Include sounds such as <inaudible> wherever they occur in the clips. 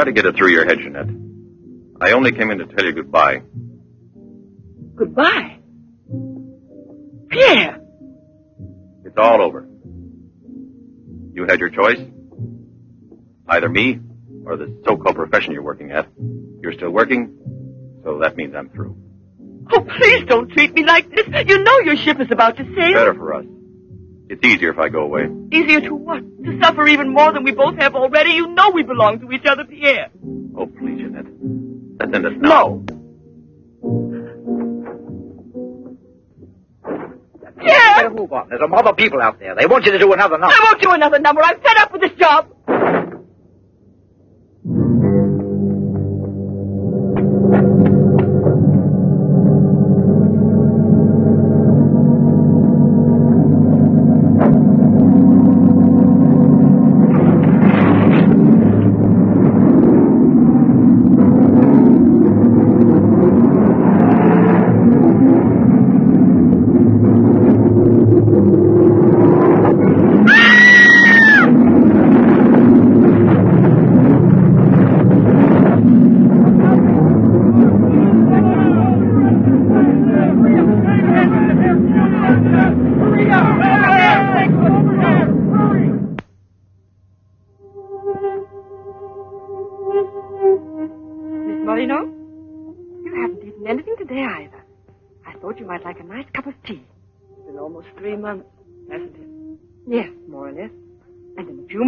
Try to get it through your head, Jeanette. I only came in to tell you goodbye. Goodbye. Pierre! It's all over. You had your choice. Either me or the so-called profession you're working at. You're still working, so that means I'm through. Oh, please don't treat me like this. You know your ship is about to sail. Better for us. It's easier if I go away. Easier to what? To suffer even more than we both have already? You know we belong to each other, Pierre. Oh, please, Jeanette. Let's end this now. No. Pierre! Better move on. There's a mob of people out there. They want you to do another number. I won't do another number. I'm fed up with this job.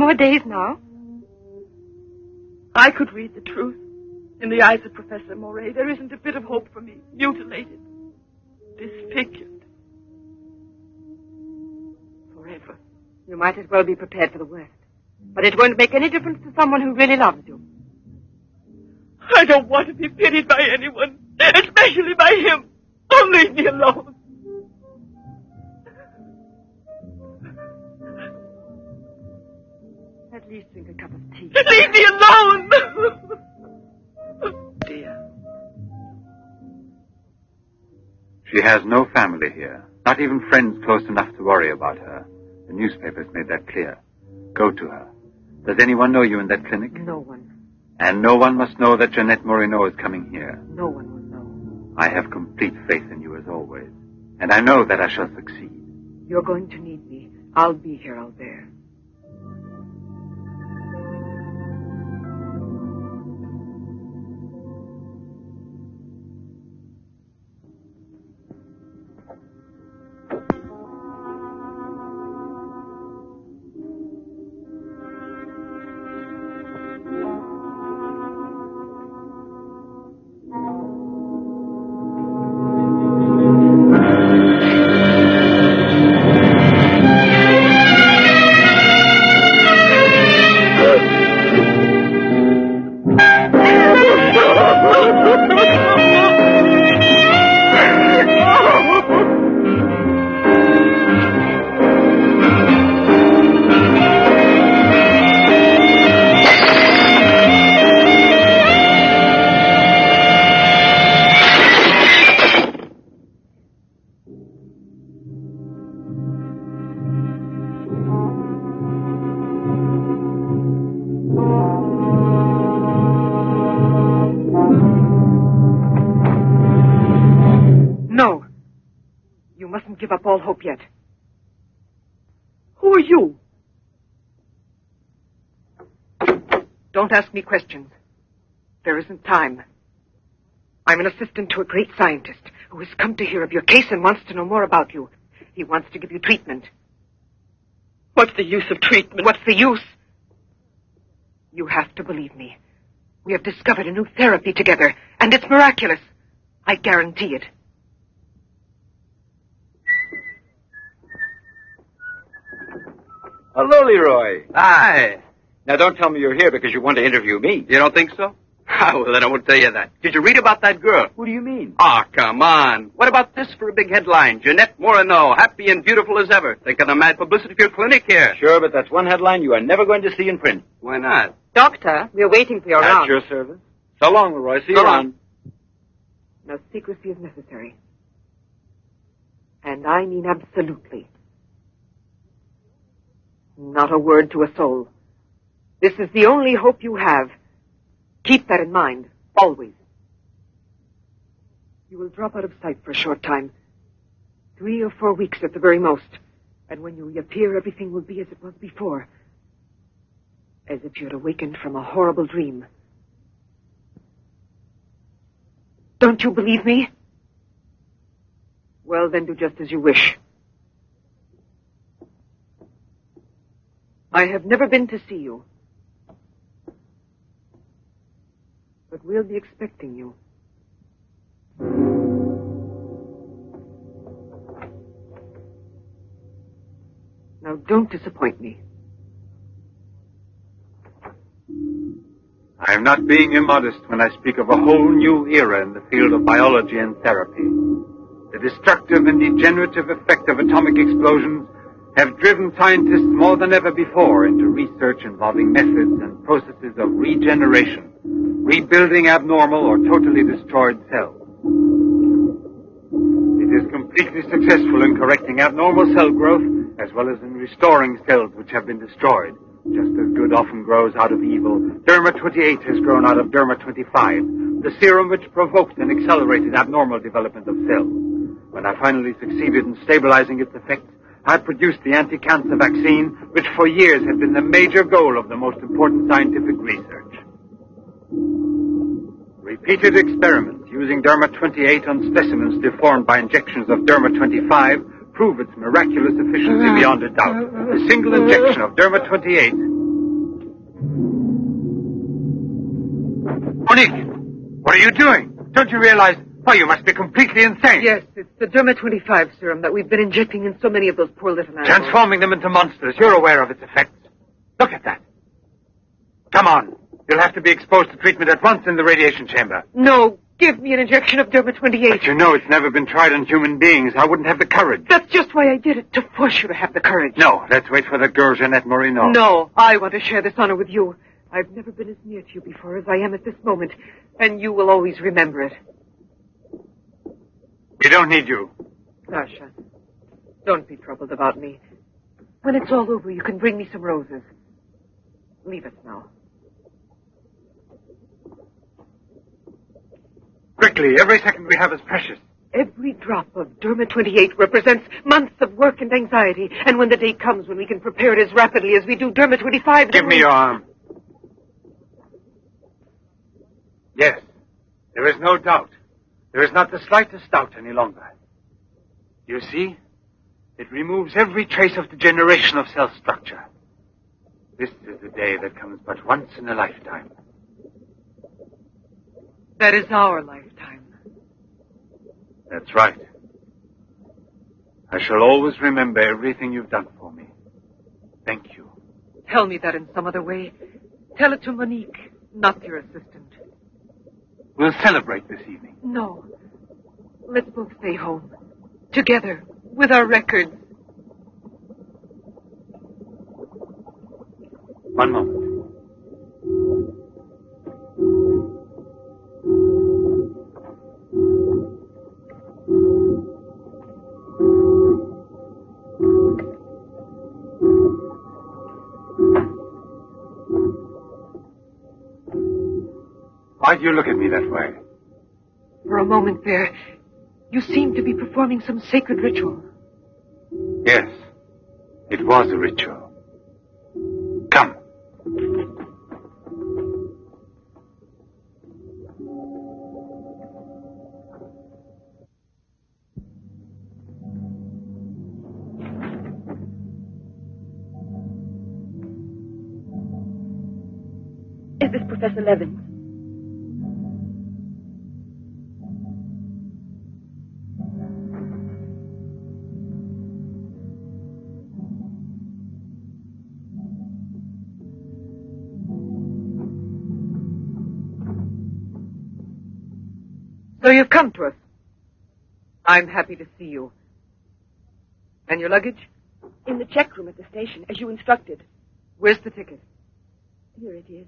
More days now. I could read the truth. In the eyes of Professor Moray, there isn't a bit of hope for me. Mutilated. Disfigured. Forever. You might as well be prepared for the worst. But it won't make any difference to someone who really loves you. I don't want to be pitied by anyone, especially by him. Leave me alone. At least drink a cup of tea. <laughs> Leave me alone! <laughs> Dear. She has no family here, not even friends close enough to worry about her. The newspapers made that clear. Go to her. Does anyone know you in that clinic? No one. And no one must know that Jeanette Moreno is coming here. No one will know. I have complete faith in you as always. And I know that I shall succeed. You're going to need me. I'll be here out give up all hope yet. Who are you? Don't ask me questions. There isn't time. I'm an assistant to a great scientist who has come to hear of your case and wants to know more about you. He wants to give you treatment. What's the use of treatment? What's the use? You have to believe me. We have discovered a new therapy together, and it's miraculous. I guarantee it. Hello, Leroy. Hi. Now, don't tell me you're here because you want to interview me. You don't think so? <laughs> Ah, well, then I won't tell you that. Did you read about that girl? What do you mean? Ah, come on. What about this for a big headline? Jeanette Moreno, happy and beautiful as ever. Think of the mad publicity for your clinic here. Sure, but that's one headline you are never going to see in print. Why not? Doctor, we're waiting for your At round. your service. So long, Leroy. See you So long. around. No secrecy is necessary. And I mean absolutely. Not a word to a soul. This is the only hope you have. Keep that in mind, always. You will drop out of sight for a short time. Three or four weeks at the very most. And when you reappear, everything will be as it was before. As if you had awakened from a horrible dream. Don't you believe me? Well, then do just as you wish. I have never been to see you. But we'll be expecting you. Now, don't disappoint me. I am not being immodest when I speak of a whole new era in the field of biology and therapy. The destructive and degenerative effect of atomic explosions have driven scientists more than ever before into research involving methods and processes of regeneration, rebuilding abnormal or totally destroyed cells. It is completely successful in correcting abnormal cell growth as well as in restoring cells which have been destroyed. Just as good often grows out of evil, Derma 28 has grown out of Derma 25, the serum which provoked and accelerated abnormal development of cells. When I finally succeeded in stabilizing its effects, I produced the anti-cancer vaccine, which for years had been the major goal of the most important scientific research. Repeated experiments using Derma 28 on specimens deformed by injections of Derma 25 prove its miraculous efficiency uh-huh. beyond a doubt. A single injection of Derma 28. Monique, what are you doing? Don't you realize? Oh, you must be completely insane. Yes, it's the Derma 25 serum that we've been injecting in so many of those poor little animals. Transforming them into monsters. You're aware of its effects. Look at that. Come on. You'll have to be exposed to treatment at once in the radiation chamber. No, give me an injection of Derma 28. But you know it's never been tried on human beings. I wouldn't have the courage. That's just why I did it, to force you to have the courage. No, let's wait for the girl, Jeanette Moreno. No, I want to share this honor with you. I've never been as near to you before as I am at this moment, and you will always remember it. We don't need you. Sasha, don't be troubled about me. When it's all over, you can bring me some roses. Leave us now. Quickly, every second we have is precious. Every drop of Derma 28 represents months of work and anxiety, and when the day comes when we can prepare it as rapidly as we do Derma 25... Give me your arm. Yes, there is no doubt. There is not the slightest doubt any longer. You see, it removes every trace of degeneration of cell structure. This is a day that comes but once in a lifetime. That is our lifetime. That's right. I shall always remember everything you've done for me. Thank you. Tell me that in some other way. Tell it to Monique, not your assistant. We'll celebrate this evening. No. Let's both stay home. Together, with our records. One moment. Why do you look at me that way? For a moment there, you seemed to be performing some sacred ritual. Yes, it was a ritual. Come. Is this Professor Levin's? So come to us. I'm happy to see you. And your luggage? In the check room at the station, as you instructed. Where's the ticket? Here it is.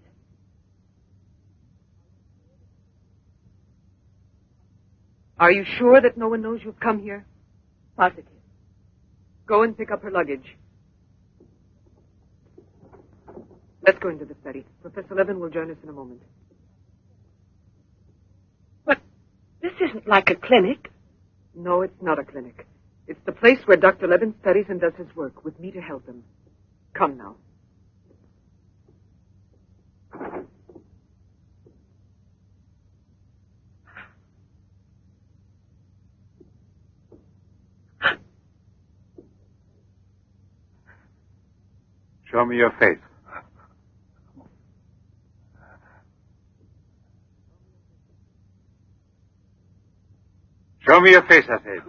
Are you sure that no one knows you've come here? Positive. Go and pick up her luggage. Let's go into the study. Professor Levin will join us in a moment. But this isn't like a clinic. No, it's not a clinic. It's the place where Dr. Levin studies and does his work, with me to help him. Come now. Show me your face. Show me your face, I said.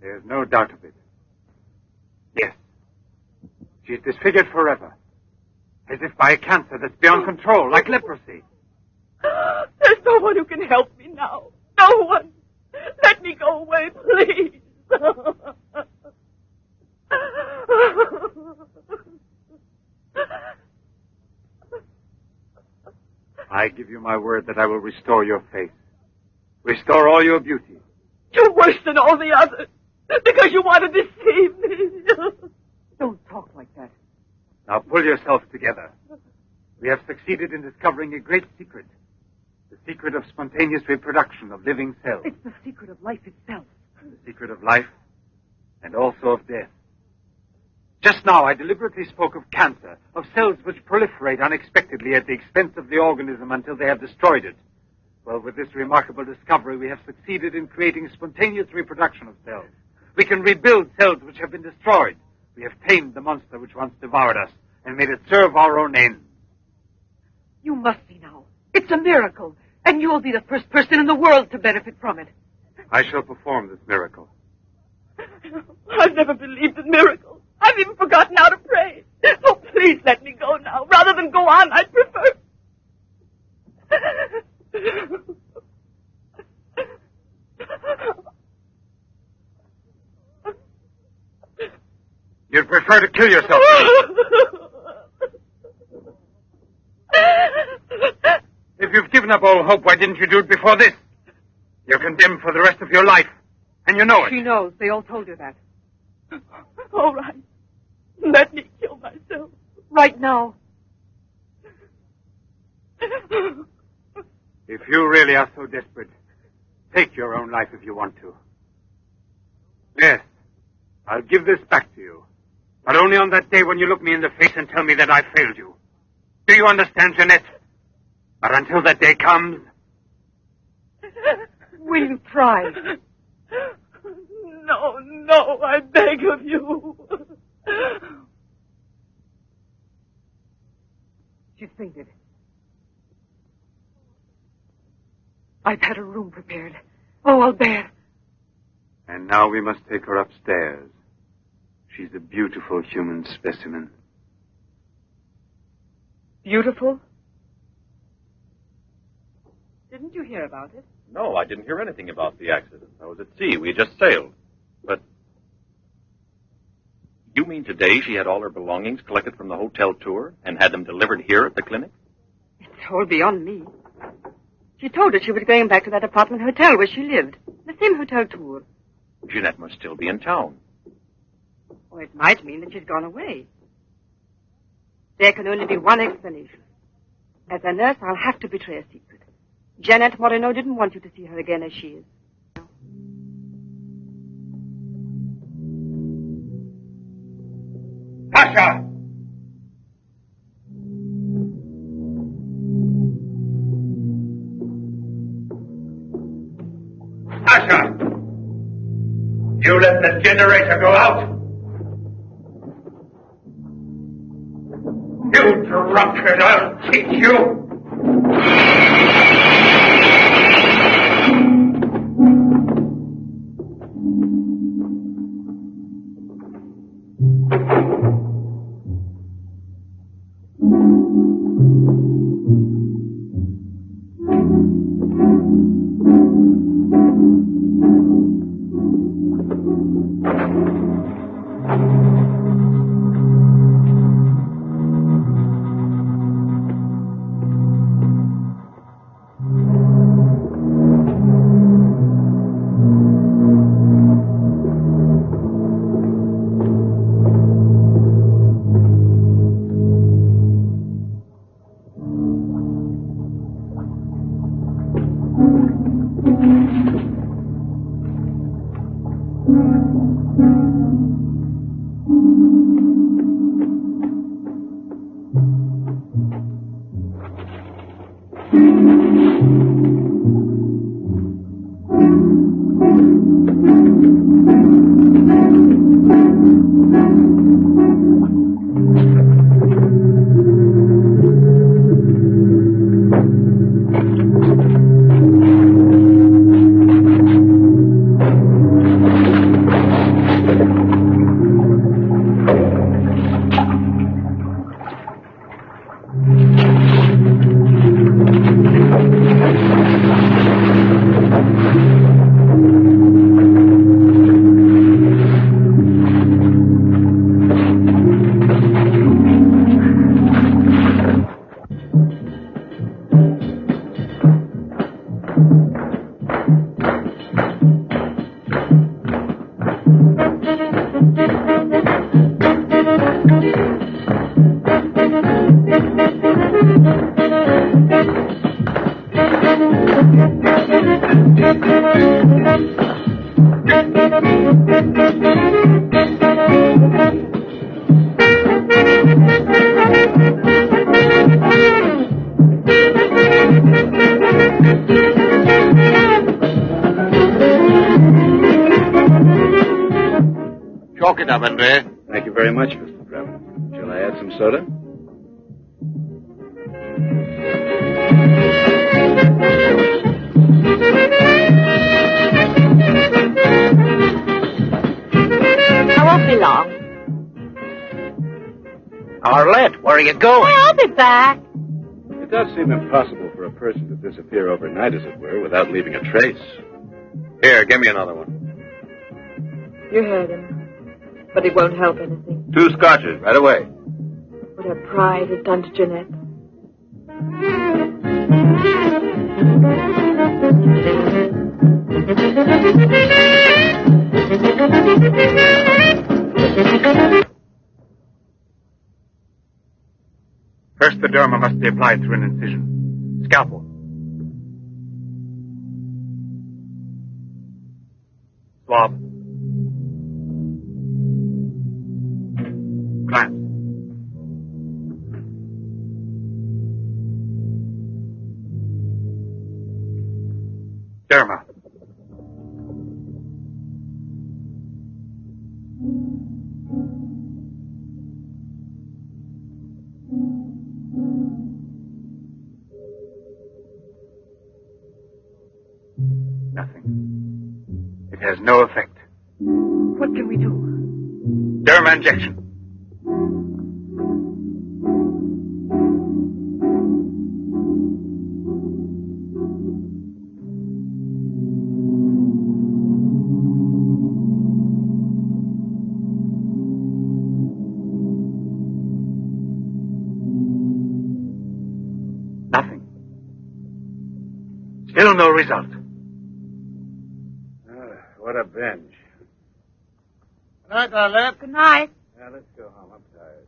There's no doubt of it. Yes. She is disfigured forever. As if by a cancer that's beyond control, like leprosy. <gasps> There's no one who can help me now. No one. Let me go away, please. I give you my word that I will restore your face. Restore all your beauty. You're worse than all the others. Because you want to deceive me. Don't talk like that. Now pull yourself together. We have succeeded in discovering a great secret. The secret of spontaneous reproduction of living cells. It's the secret of life itself. The secret of life and also of death. Just now I deliberately spoke of cancer, of cells which proliferate unexpectedly at the expense of the organism until they have destroyed it. Well, with this remarkable discovery, we have succeeded in creating spontaneous reproduction of cells. We can rebuild cells which have been destroyed. We have tamed the monster which once devoured us and made it serve our own ends. You must see now. It's a miracle. And you'll be the first person in the world to benefit from it. I shall perform this miracle. I've never believed in miracles. I've even forgotten how to pray. Oh, please let me go now. Rather than go on, I'd prefer. You'd prefer to kill yourself. If you've given up all hope, why didn't you do it before this? You're condemned for the rest of your life. And you know it. She knows. They all told her that. All right. Let me kill myself. Right now. If you really are so desperate, take your own life if you want to. Yes, I'll give this back to you. But only on that day when you look me in the face and tell me that I failed you. Do you understand, Jeanette? But until that day comes, <laughs> Will you try? No, no, I beg of you. She's fainted. I've had a room prepared. Oh, Albert. And now we must take her upstairs. She's a beautiful human specimen. Beautiful? Didn't you hear about it? No, I didn't hear anything about the accident. I was at sea. We just sailed. But. You mean today she had all her belongings collected from the hotel tour and had them delivered here at the clinic? It's all beyond me. She told us she was going back to that apartment hotel where she lived. The same hotel tour. Jeanette must still be in town. Or it might mean that she's gone away. There can only be one explanation. As a nurse, I'll have to betray a secret. Jeanette Moreno didn't want you to see her again as she is. Pasha! Pasha! You let the generator go out? You drunkard, I'll teach you! I be long. Arlette, where are you Why, going? I'll be back. It does seem impossible for a person to disappear overnight, as it were, without leaving a trace. Here, give me another one. You heard him. But it won't help anything. Two scotches, right away. What her pride has done to Jeanette. First, the derma must be applied through an incision. Scalpel. Swab. Clamp. Derma injection. Nothing. Still no result. Ah, what a binge. Good Arlette. Good night. Now, let's go home. I'm tired.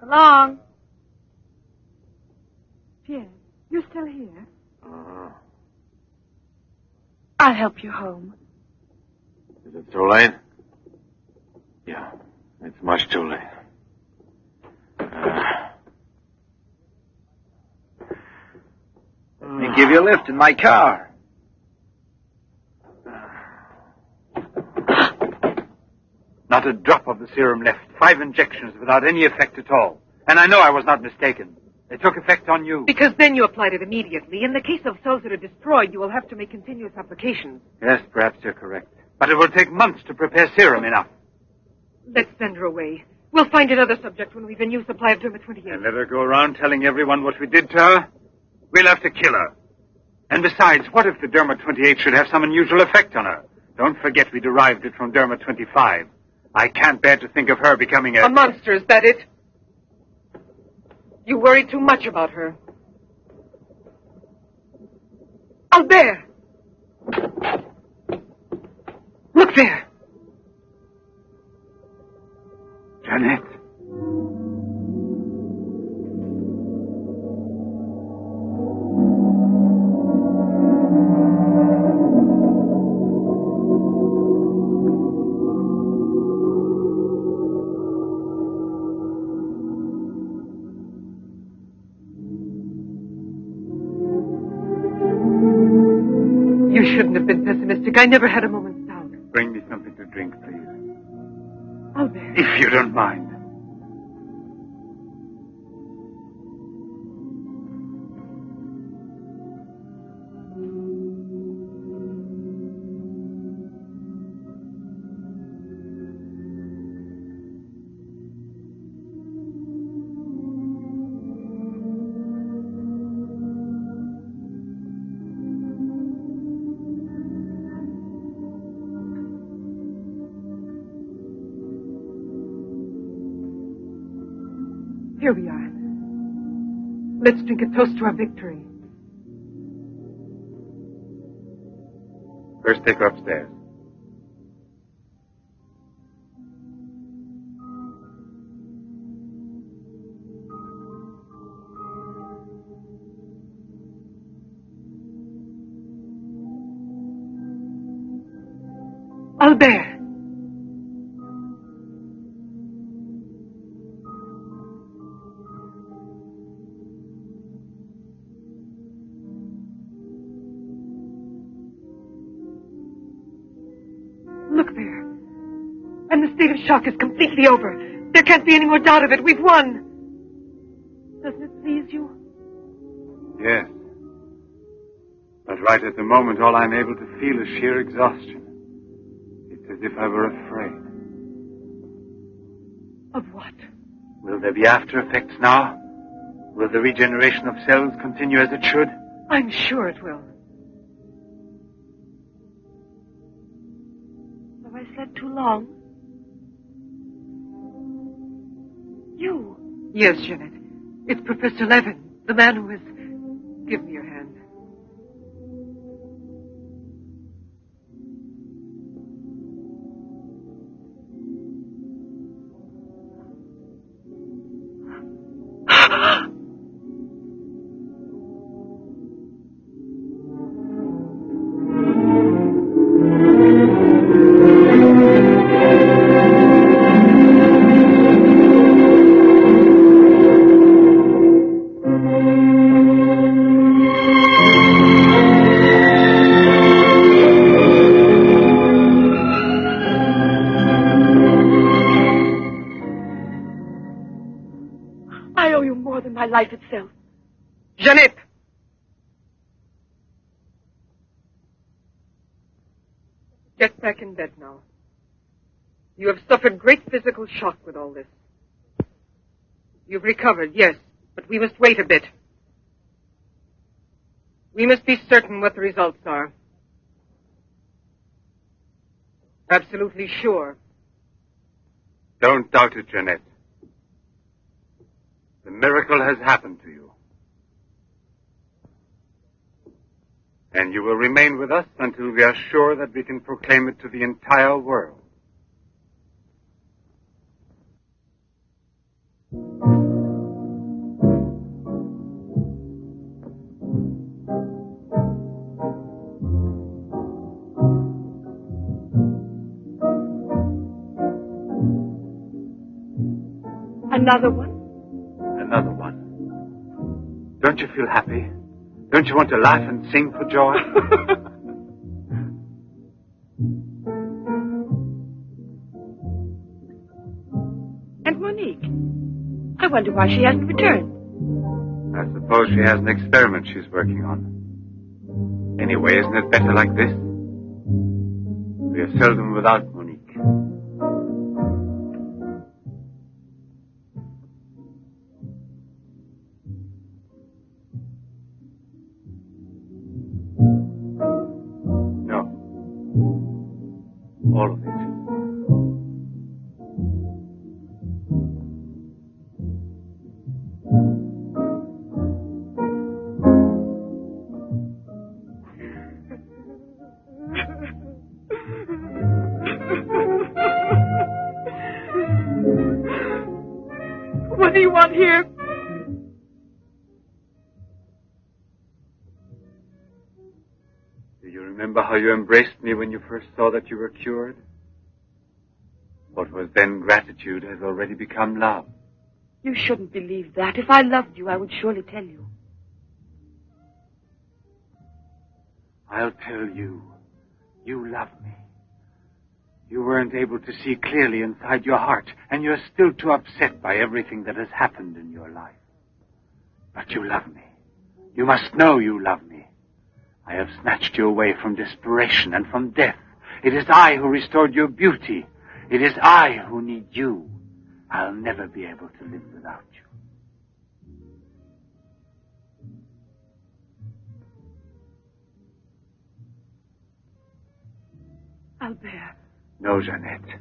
So long. Pierre, you're still here? Uh-huh. I'll help you home. Is it too late? Yeah, it's much too late. Uh, me give you a lift in my car. Not a drop of the serum left. Five injections without any effect at all. And I know I was not mistaken. They took effect on you. Because then you applied it immediately. In the case of cells that are destroyed, you will have to make continuous applications. Yes, perhaps you're correct. But it will take months to prepare serum enough. Let's send her away. We'll find another subject when we've a new supply of Derma 28. And let her go around telling everyone what we did to her? We'll have to kill her. And besides, what if the Derma 28 should have some unusual effect on her? Don't forget we derived it from Derma 25. I can't bear to think of her becoming a... A monster, is that it? You worry too much about her. Albert! Look there! Jeanette. Pessimistic. I never had a moment's doubt. Bring me something to drink, please. Albert. If you don't mind. Let's a toast to our victory. First, take her upstairs. Is completely over. There can't be any more doubt of it. We've won. Doesn't it please you? Yes. But right at the moment, all I'm able to feel is sheer exhaustion. It's as if I were afraid. Of what? Will there be after effects now? Will the regeneration of cells continue as it should? I'm sure it will. Have I slept too long? Yes, Jeanette. It's Professor Levin, the man who. You have suffered great physical shock with all this. You've recovered, yes, but we must wait a bit. We must be certain what the results are. Absolutely sure. Don't doubt it, Jeanette. The miracle has happened to you. And you will remain with us until we are sure that we can proclaim it to the entire world. Another one? Another one. Don't you feel happy? Don't you want to laugh and sing for joy? <laughs> And Monique? I wonder why she hasn't returned. I suppose she has an experiment she's working on. Anyway, isn't it better like this? We are seldom without Monique. Remember how you embraced me when you first saw that you were cured? What was then gratitude has already become love. You shouldn't believe that. If I loved you, I would surely tell you. I'll tell you. You love me. You weren't able to see clearly inside your heart, and you're still too upset by everything that has happened in your life. But you love me. You must know you love me. I have snatched you away from desperation and from death. It is I who restored your beauty. It is I who need you. I'll never be able to live without you. Albert. No, Jeanette.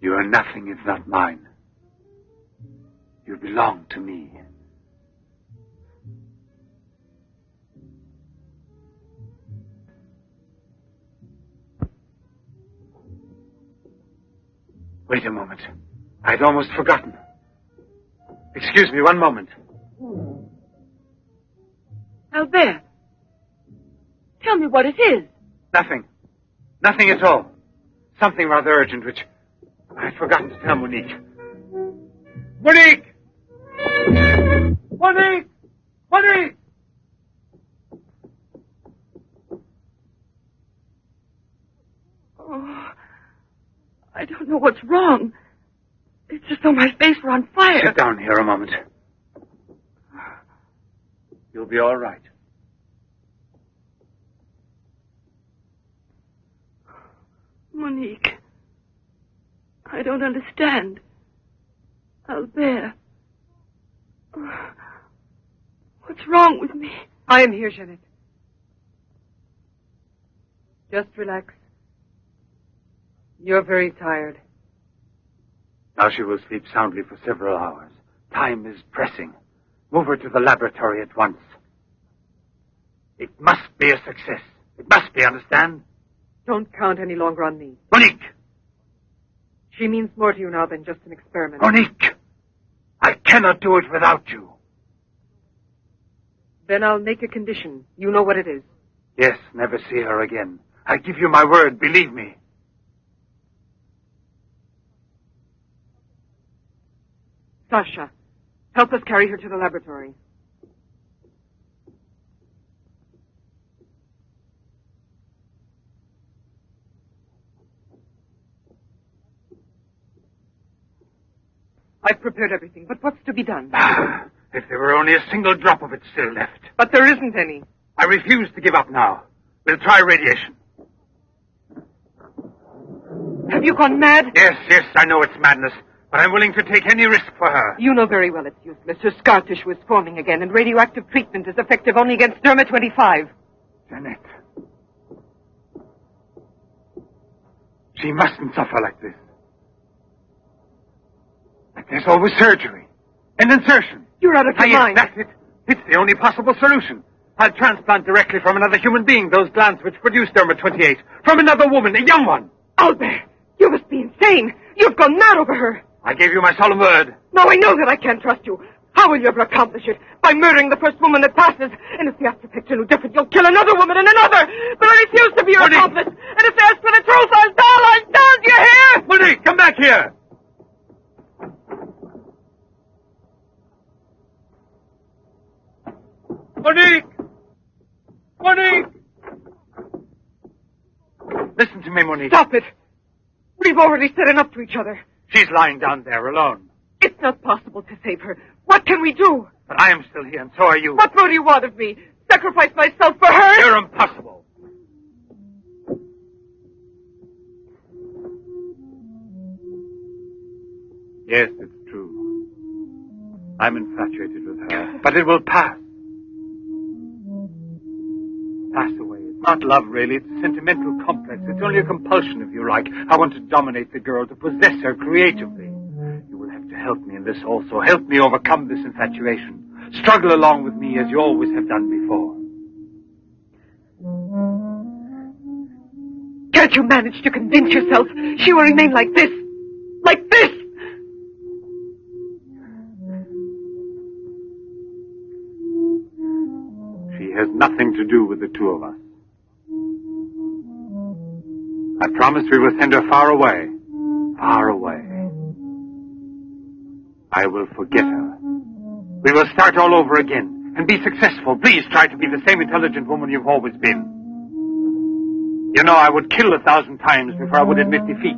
You are nothing if not mine. You belong to me. Wait a moment. I'd almost forgotten. Excuse me one moment. Albert. Tell me what it is. Nothing. Nothing at all. Something rather urgent, which I'd forgotten to tell Monique. Monique! Monique! Monique! Oh, I don't know what's wrong. It's just though my face were on fire. Sit down here a moment. You'll be all right. Monique. I don't understand. Albert. What's wrong with me? I am here, Jeanette. Just relax. You're very tired. Now she will sleep soundly for several hours. Time is pressing. Move her to the laboratory at once. It must be a success. It must be, understand? Don't count any longer on me. Monique! She means more to you now than just an experiment. Monique! I cannot do it without you. Then I'll make a condition. You know what it is. Yes, never see her again. I give you my word, believe me. Sasha, help us carry her to the laboratory. I've prepared everything, but what's to be done? Ah, if there were only a single drop of it still left. But there isn't any. I refuse to give up now. We'll try radiation. Have you gone mad? Yes, yes, I know it's madness, but I'm willing to take any risk for her. You know very well it's useless. Her scar tissue is forming again, and radioactive treatment is effective only against Derma 25. Jeanette. She mustn't suffer like this. But there's always surgery. An insertion. You're out of your yes, mind. that's it. It's the only possible solution. I'll transplant directly from another human being those glands which produce Derma 28. From another woman, a young one. Albert, you must be insane. You've gone mad over her. I gave you my solemn word. Now I know that I can't trust you. How will you ever accomplish it? By murdering the first woman that passes. And if the after picture no different, you'll kill another woman and another. But I refuse to be your Monique! accomplice. And if they ask for the truth, I'll tell. I'll. Do you hear? Monique, come back here. Monique! Monique! Listen to me, Monique. Stop it. We've already said enough to each other. She's lying down there alone. It's not possible to save her. What can we do? But I am still here, and so are you. What more do you want of me? Sacrifice myself for her? You're impossible. Yes, it's true. I'm infatuated with her. But it will pass. Pass away. It's not love, really. It's a sentimental complex. It's only a compulsion, if you like. I want to dominate the girl, to possess her creatively. You will have to help me in this also. Help me overcome this infatuation. Struggle along with me as you always have done before. Can't you manage to convince yourself she will remain like this? Like this? She has nothing to do with the two of us. I promise we will send her far away. Far away. I will forget her. We will start all over again. and be successful. Please try to be the same intelligent woman you've always been. You know, I would kill a thousand times before I would admit defeat.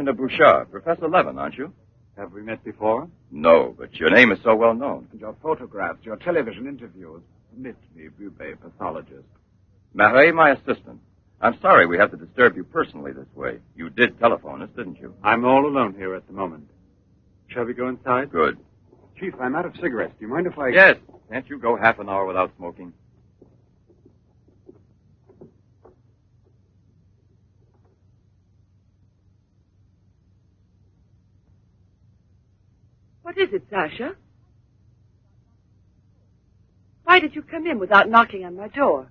Commissioner Bouchard, Professor Levin, aren't you? Have we met before? No, but your name is so well known. And your photographs, your television interviews. Permit me, Bube, pathologist. Marais, my assistant. I'm sorry we have to disturb you personally this way. You did telephone us, didn't you? I'm all alone here at the moment. Shall we go inside? Good. Chief, I'm out of cigarettes. Do you mind if I... Yes. Can't you go half an hour without smoking? What is it, Sasha? Why did you come in without knocking on my door?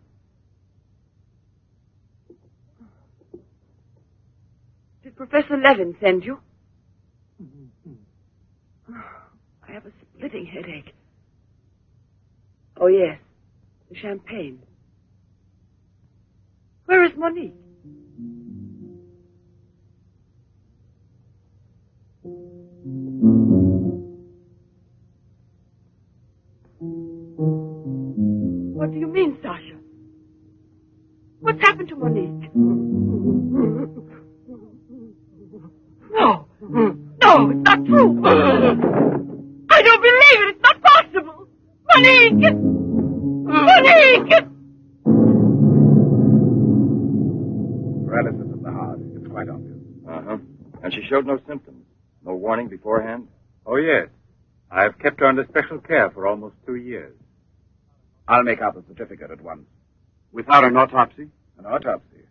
Did Professor Levin send you? I have a splitting headache. Oh, yes. The champagne. Where is Monique? What do you mean, Sasha? What's happened to Monique? No. No, it's not true. I don't believe it. It's not possible. Monique! Monique! Paralysis of the heart. It's quite obvious. Uh huh. And she showed no symptoms. No warning beforehand? Oh, yes. I've kept her under special care for almost two years. I'll make out the certificate at once. Without an autopsy? An autopsy.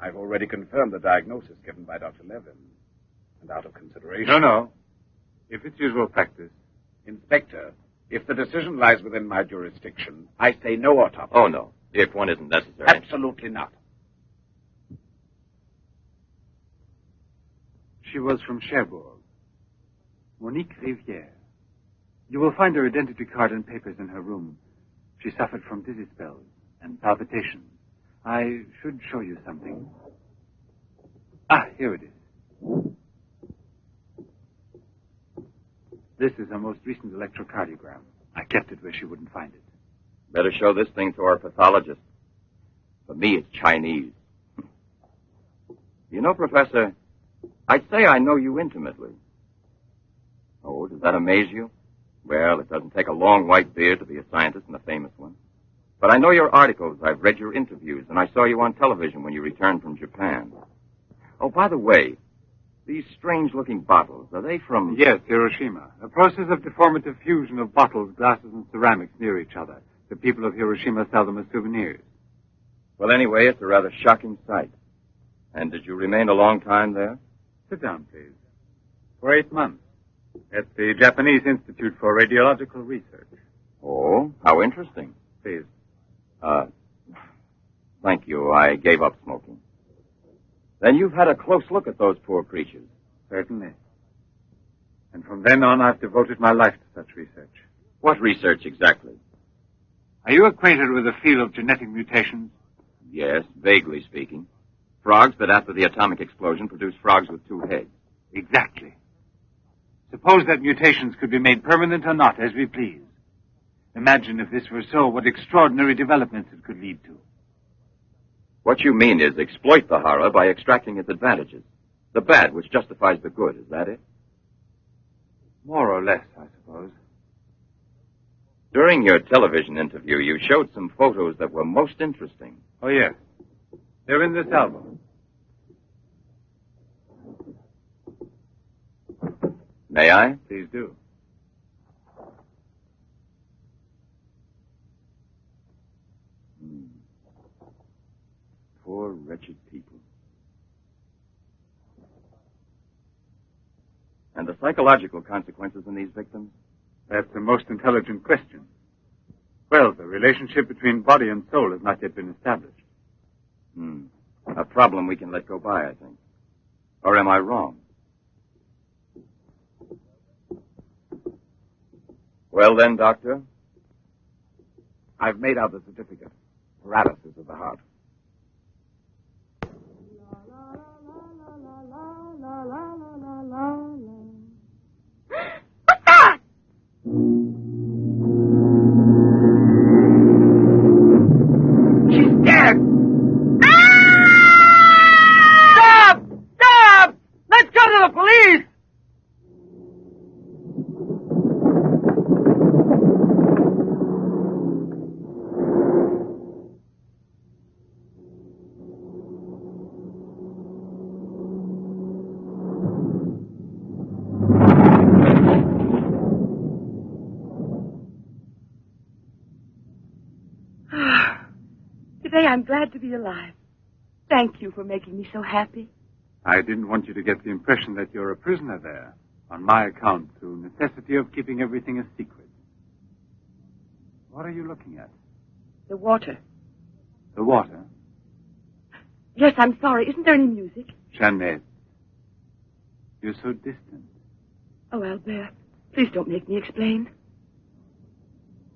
I've already confirmed the diagnosis given by Dr. Levin. And out of consideration... No, no. If it's usual practice. Inspector, if the decision lies within my jurisdiction, I say no autopsy. Oh, no. If one isn't necessary. Absolutely not. She was from Cherbourg. Monique Rivière. You will find her identity card and papers in her room. She suffered from dizzy spells and palpitations. I should show you something. Ah, here it is. This is her most recent electrocardiogram. I kept it where she wouldn't find it. Better show this thing to our pathologist. For me, it's Chinese. You know, Professor, I'd say I know you intimately. Oh, does that amaze you? Well, it doesn't take a long white beard to be a scientist and a famous one. But I know your articles, I've read your interviews, and I saw you on television when you returned from Japan. Oh, by the way, these strange looking bottles, are they from. Yes, Hiroshima. A process of deformative fusion of bottles, glasses, and ceramics near each other. The people of Hiroshima sell them as souvenirs. Well, anyway, it's a rather shocking sight. And did you remain a long time there? Sit down, please. For eight months. At the Japanese Institute for Radiological Research. Oh, how interesting. Please. Uh, thank you. I gave up smoking. Then you've had a close look at those poor creatures. Certainly. And from then on, I've devoted my life to such research. What research exactly? Are you acquainted with the field of genetic mutations? Yes, vaguely speaking. Frogs that after the atomic explosion produce frogs with two heads. Exactly. Suppose that mutations could be made permanent or not, as we please. Imagine if this were so, what extraordinary developments it could lead to. What you mean is exploit the horror by extracting its advantages. The bad which justifies the good, is that it? More or less, I suppose. During your television interview, you showed some photos that were most interesting. Oh, yes. They're in this album. May I? Please do. Hmm. Poor, wretched people. And the psychological consequences in these victims? That's the most intelligent question. Well, the relationship between body and soul has not yet been established. Hmm. A problem we can let go by, I think. Or am I wrong? Well then, Doctor, I've made out the certificate. Paralysis of the heart. Be alive. Thank you for making me so happy. I didn't want you to get the impression that you're a prisoner there, on my account, through necessity of keeping everything a secret. What are you looking at? The water. The water? Yes, I'm sorry. Isn't there any music? Jeanette. You're so distant. Oh, Albert, please don't make me explain.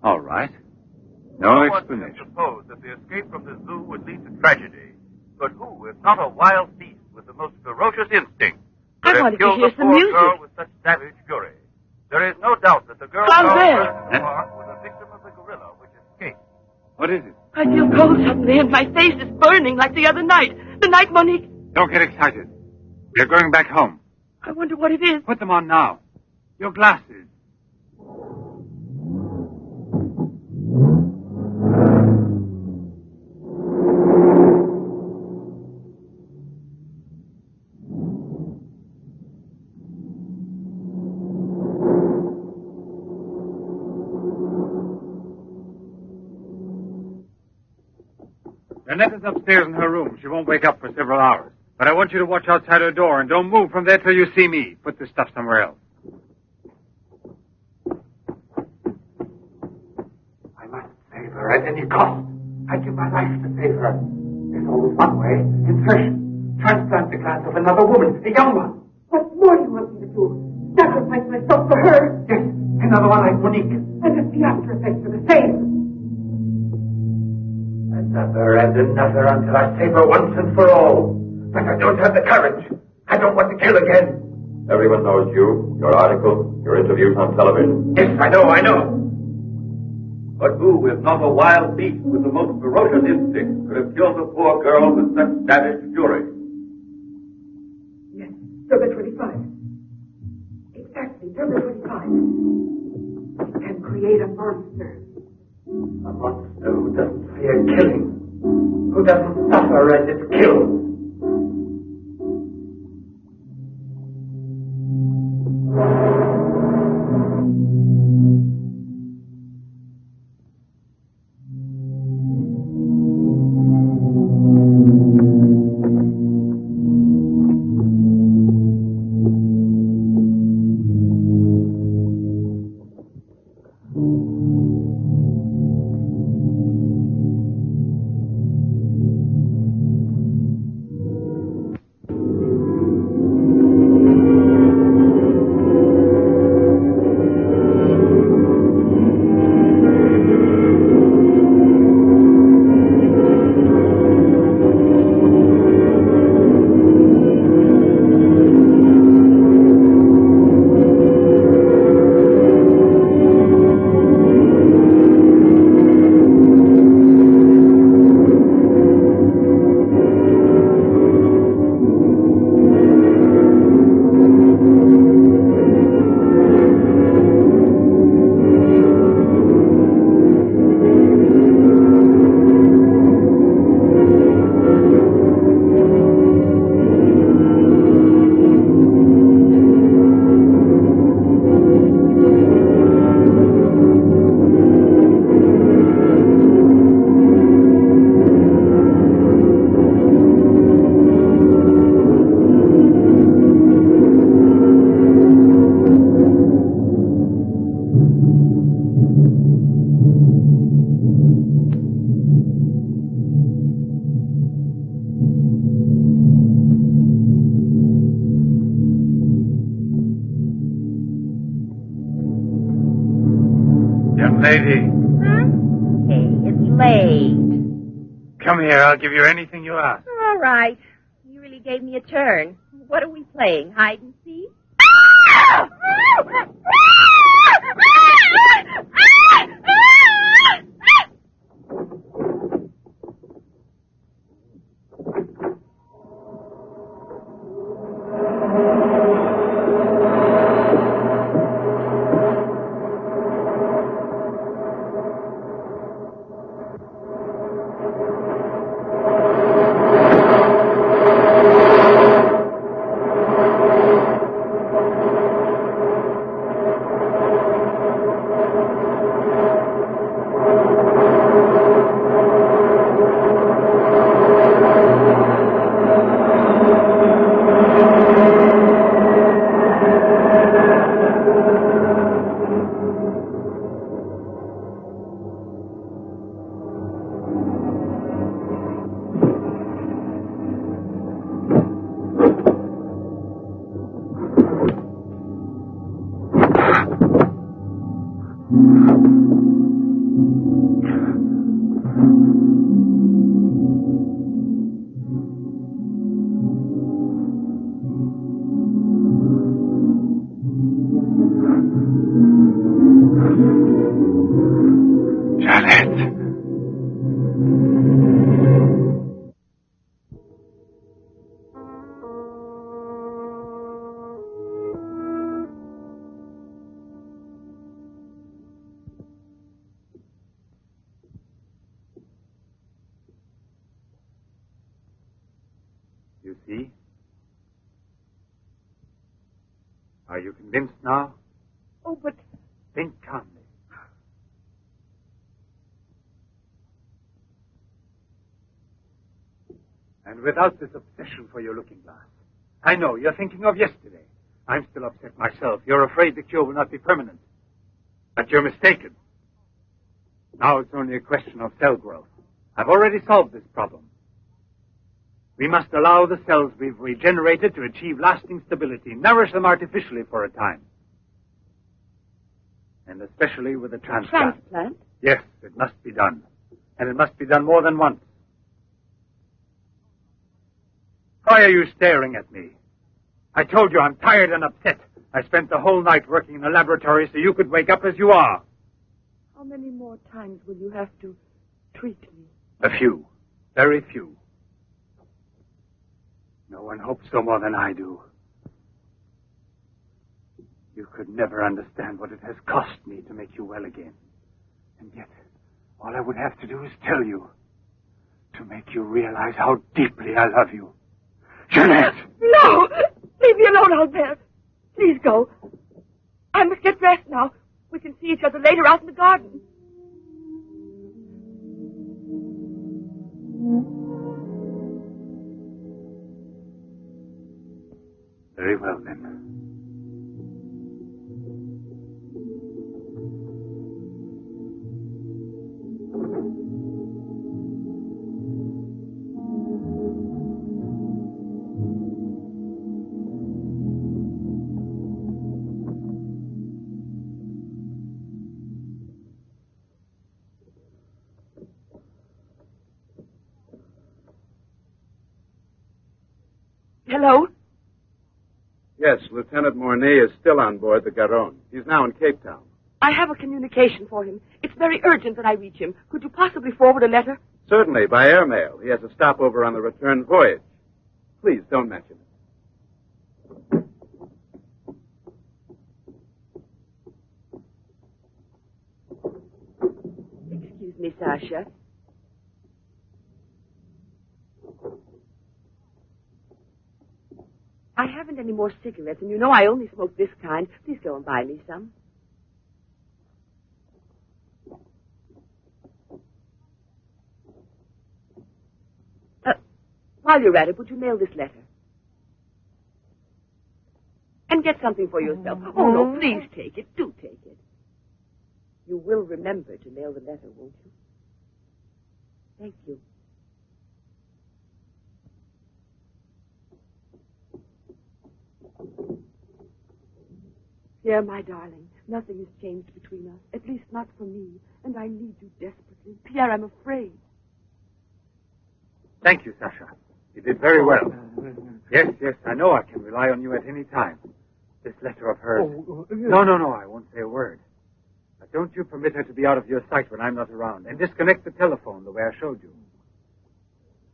All right. No one explanation. could suppose that the escape from the zoo would lead to tragedy. But who, if not a wild beast with the most ferocious instinct, I have wanted to killed hear the some poor music. girl with such savage fury? There is no doubt that the girl Albert! found in the park was a victim of the gorilla which escaped. What is it? I feel cold suddenly, and my face is burning like the other night. The night Monique. Don't get excited. We're going back home. I wonder what it is. Put them on now. Your glasses. Upstairs in her room. She won't wake up for several hours. But I want you to watch outside her door and don't move from there till you see me. Put this stuff somewhere else. I must save her at any cost. I'd give my life to save her. There's always one way. Insertion. Transplant the glass of another woman, a young one. What more do you want me to do? Sacrifice myself for her? Yes, another one like Monique. And if the after effects are the same. Another and another until I save her once and for all. But I don't have the courage. I don't want to kill again. everyone knows you, your article, your interviews on television. Yes, I know, I know. But who, if not a wild beast with the most ferocious instinct, could have killed the poor girl with such savage fury? Yes, Derma 25. Exactly, Derma 25. It can create a monster. A monster who doesn't fear killing. Who doesn't suffer as it's killed. For your looking glass. I know, you're thinking of yesterday. I'm still upset myself. You're afraid the cure will not be permanent. But you're mistaken. Now it's only a question of cell growth. I've already solved this problem. We must allow the cells we've regenerated to achieve lasting stability, nourish them artificially for a time. And especially with a transplant. transplant? Yes, it must be done. And it must be done more than once. Why are you staring at me? I told you I'm tired and upset. I spent the whole night working in the laboratory so you could wake up as you are. How many more times will you have to treat me? A few. Very few. No one hopes so more than I do. You could never understand what it has cost me to make you well again. And yet, all I would have to do is tell you. To make you realize how deeply I love you. Jeanette! No! Leave me alone, Albert. Please go. I must get dressed now. We can see each other later out in the garden. Very well, then. Lieutenant Mornet is still on board the Garonne. He's now in Cape Town. I have a communication for him. It's very urgent that I reach him. Could you possibly forward a letter? Certainly, by airmail. He has a stopover on the return voyage. Please don't mention it. Excuse me, Sasha. I haven't any more cigarettes, and you know I only smoke this kind. Please go and buy me some. Uh, while you're at it, would you mail this letter? And get something for yourself. Oh, no, please take it. Do take it. You will remember to mail the letter, won't you? Thank you. Here, my darling, Nothing has changed between us, at least not for me, and I need you desperately. Pierre, I'm afraid. Thank you, Sasha. You did very well. Uh, yes, yes, I know I can rely on you at any time. This letter of hers. Oh, uh, no, no, no, I won't say a word. But don't you permit her to be out of your sight when I'm not around, and disconnect the telephone the way I showed you.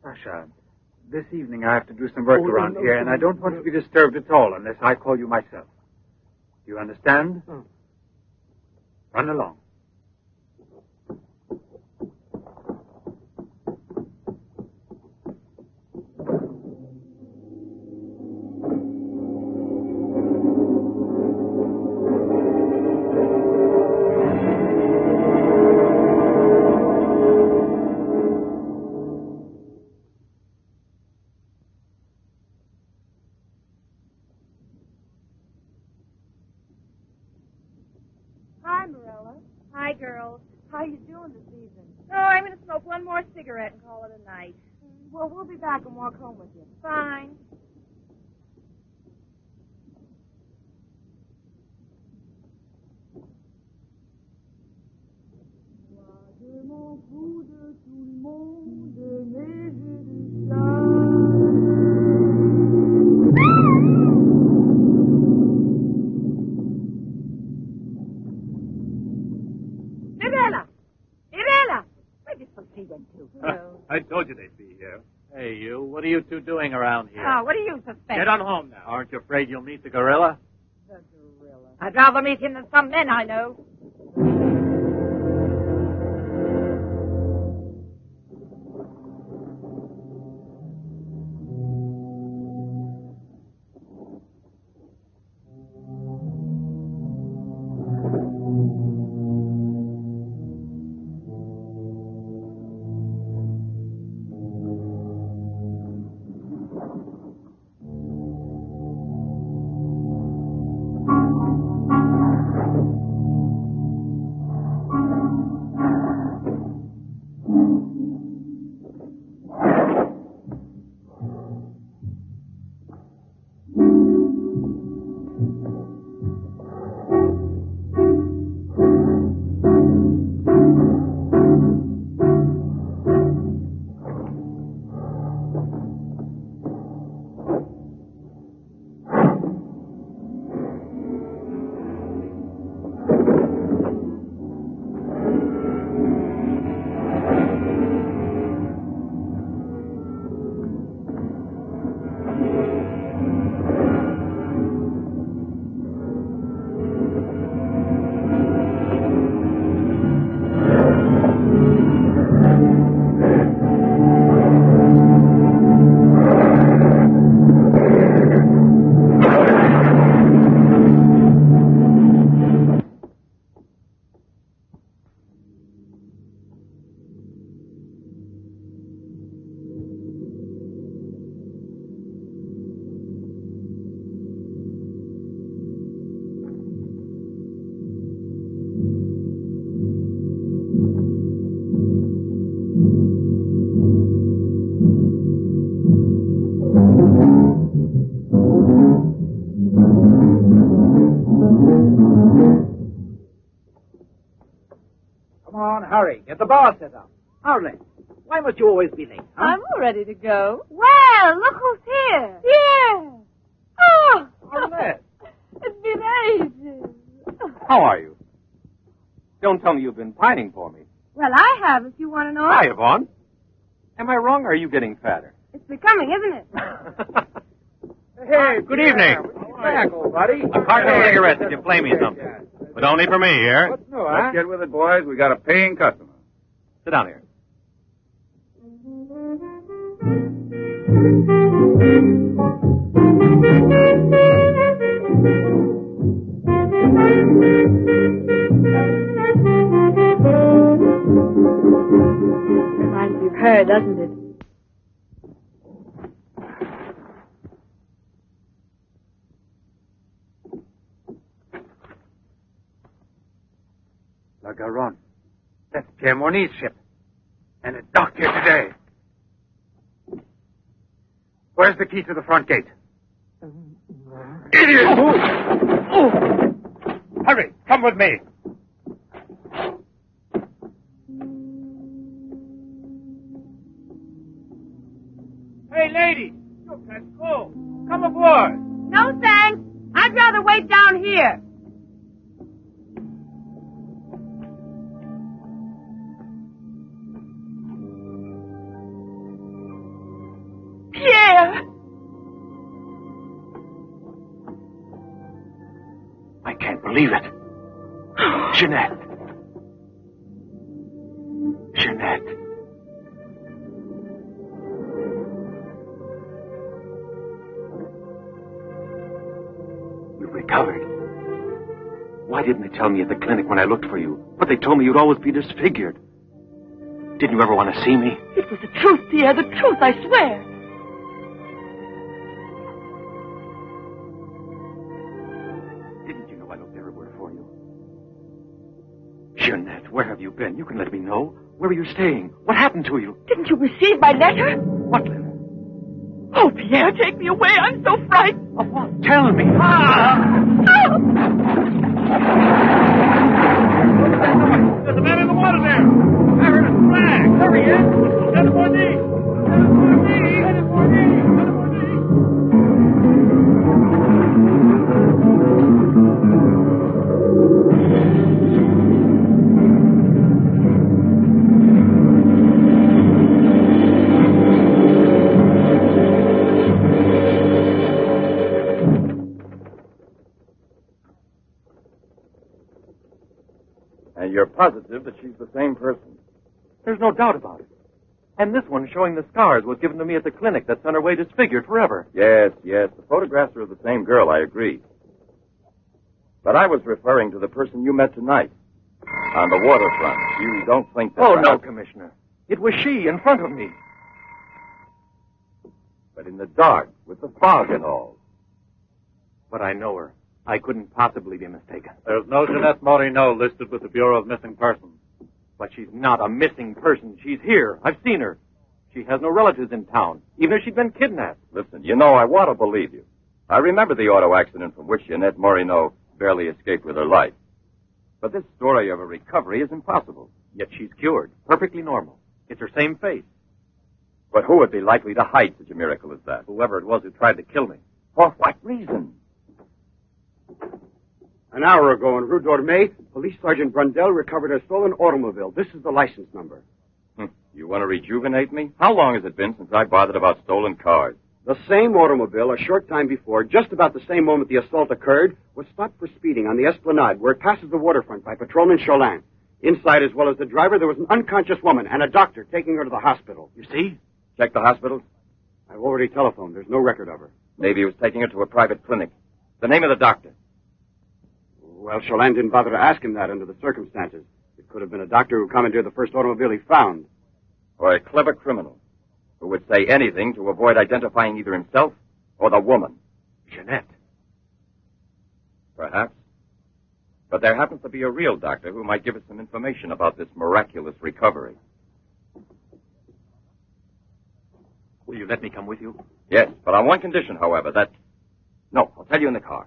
Sasha, this evening I have to do some work Oh, around no, here, and I don't want to be disturbed at all unless I call you myself. Do you understand? Oh. Run along. Cigarette and call it a night. Well, we'll be back and walk home with you. Fine. Told you they'd be here. Hey, you. What are you two doing around here? Oh, what do you suspect? Get on home now. Aren't you afraid you'll meet the gorilla? The gorilla. I'd rather meet him than some men I know. You always be late? Huh? I'm all ready to go. Well, look who's here. Yeah. Oh, Arlette. <laughs> it's been ages. How are you? Don't tell me you've been pining for me. Well, I have, if you want to know. Hi, Yvonne. Am I wrong or are you getting fatter? It's becoming, isn't it? <laughs> Hey, Good evening. Back, old buddy. A carton of cigarettes if you play me something. But only for me here. What's new, Let's get with it, boys. We got a paying customer. Sit down here. Reminds me of her, doesn't it? La Garonne. That's Pierre ship. And it docked here today. Where's the key to the front gate? Idiot! <coughs> Hurry, come with me. Hey, lady, you can't go. Come aboard. No, thanks. I'd rather wait down here. Believe it. Jeanette. Jeanette. You've recovered. Why didn't they tell me at the clinic when I looked for you? But they told me you'd always be disfigured. Didn't you ever want to see me? It was the truth, Pierre, the truth, I swear. You can let me know. Where are you staying? What happened to you? Didn't you receive my letter? What letter? Oh, Pierre, take me away. I'm so frightened. Of what? Tell me. Ah! There's a man in the water there. I heard a flag. There he is. Lieutenant Bourdie. Lieutenant Bourdie. Lieutenant Bourdie. Positive that she's the same person? There's no doubt about it. And this one showing the scars was given to me at the clinic that's on her way disfigured forever. Yes, yes. The photographs are of the same girl, I agree. But I was referring to the person you met tonight on the waterfront. You don't think that. Oh, the no, Commissioner. It was she in front of me. But in the dark, with the fog and all. But I know her. I couldn't possibly be mistaken. There's no Jeanette Moreno listed with the Bureau of Missing Persons. But she's not a missing person. She's here. I've seen her. She has no relatives in town, even if she'd been kidnapped. Listen, you know, I want to believe you. I remember the auto accident from which Jeanette Moreno barely escaped with her life. But this story of a recovery is impossible. Yet she's cured, perfectly normal. It's her same face. But who would be likely to hide such a miracle as that? Whoever it was who tried to kill me. For what reason? An hour ago in Rue Dormay, Police Sergeant Brundell recovered a stolen automobile. This is the license number. Hmm. You want to rejuvenate me? How long has it been since I bothered about stolen cars? The same automobile, a short time before, just about the same moment the assault occurred, was stopped for speeding on the Esplanade, where it passes the waterfront by Patrolman Cholin. Inside, as well as the driver, there was an unconscious woman and a doctor taking her to the hospital. You see? Check the hospitals? I've already telephoned. There's no record of her. Maybe he was taking her to a private clinic. The name of the doctor. Well, Cholin didn't bother to ask him that under the circumstances. It could have been a doctor who commandeered the first automobile he found. Or a clever criminal who would say anything to avoid identifying either himself or the woman. Jeanette. Perhaps. But there happens to be a real doctor who might give us some information about this miraculous recovery. Will you let me come with you? Yes, but on one condition, however, that. No, I'll tell you in the car.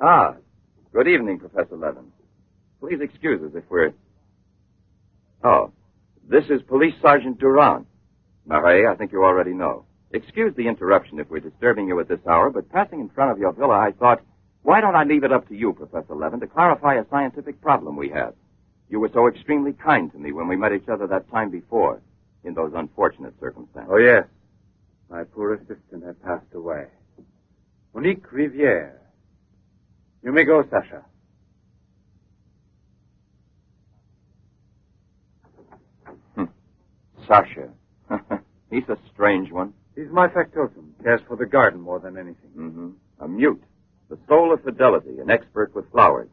Ah, good evening, Professor Levin. Please excuse us if we're. Oh, this is Police Sergeant Durand. Marais, I think you already know. Excuse the interruption if we're disturbing you at this hour, but passing in front of your villa, I thought, why don't I leave it up to you, Professor Levin, to clarify a scientific problem we have? You were so extremely kind to me when we met each other that time before, in those unfortunate circumstances. Oh, yes. My poor assistant had passed away. Monique Riviere. You may go, Sasha. Sasha. <laughs> He's a strange one. He's my factotum. Cares for the garden more than anything. Mm-hmm. A mute. The soul of fidelity, an expert with flowers.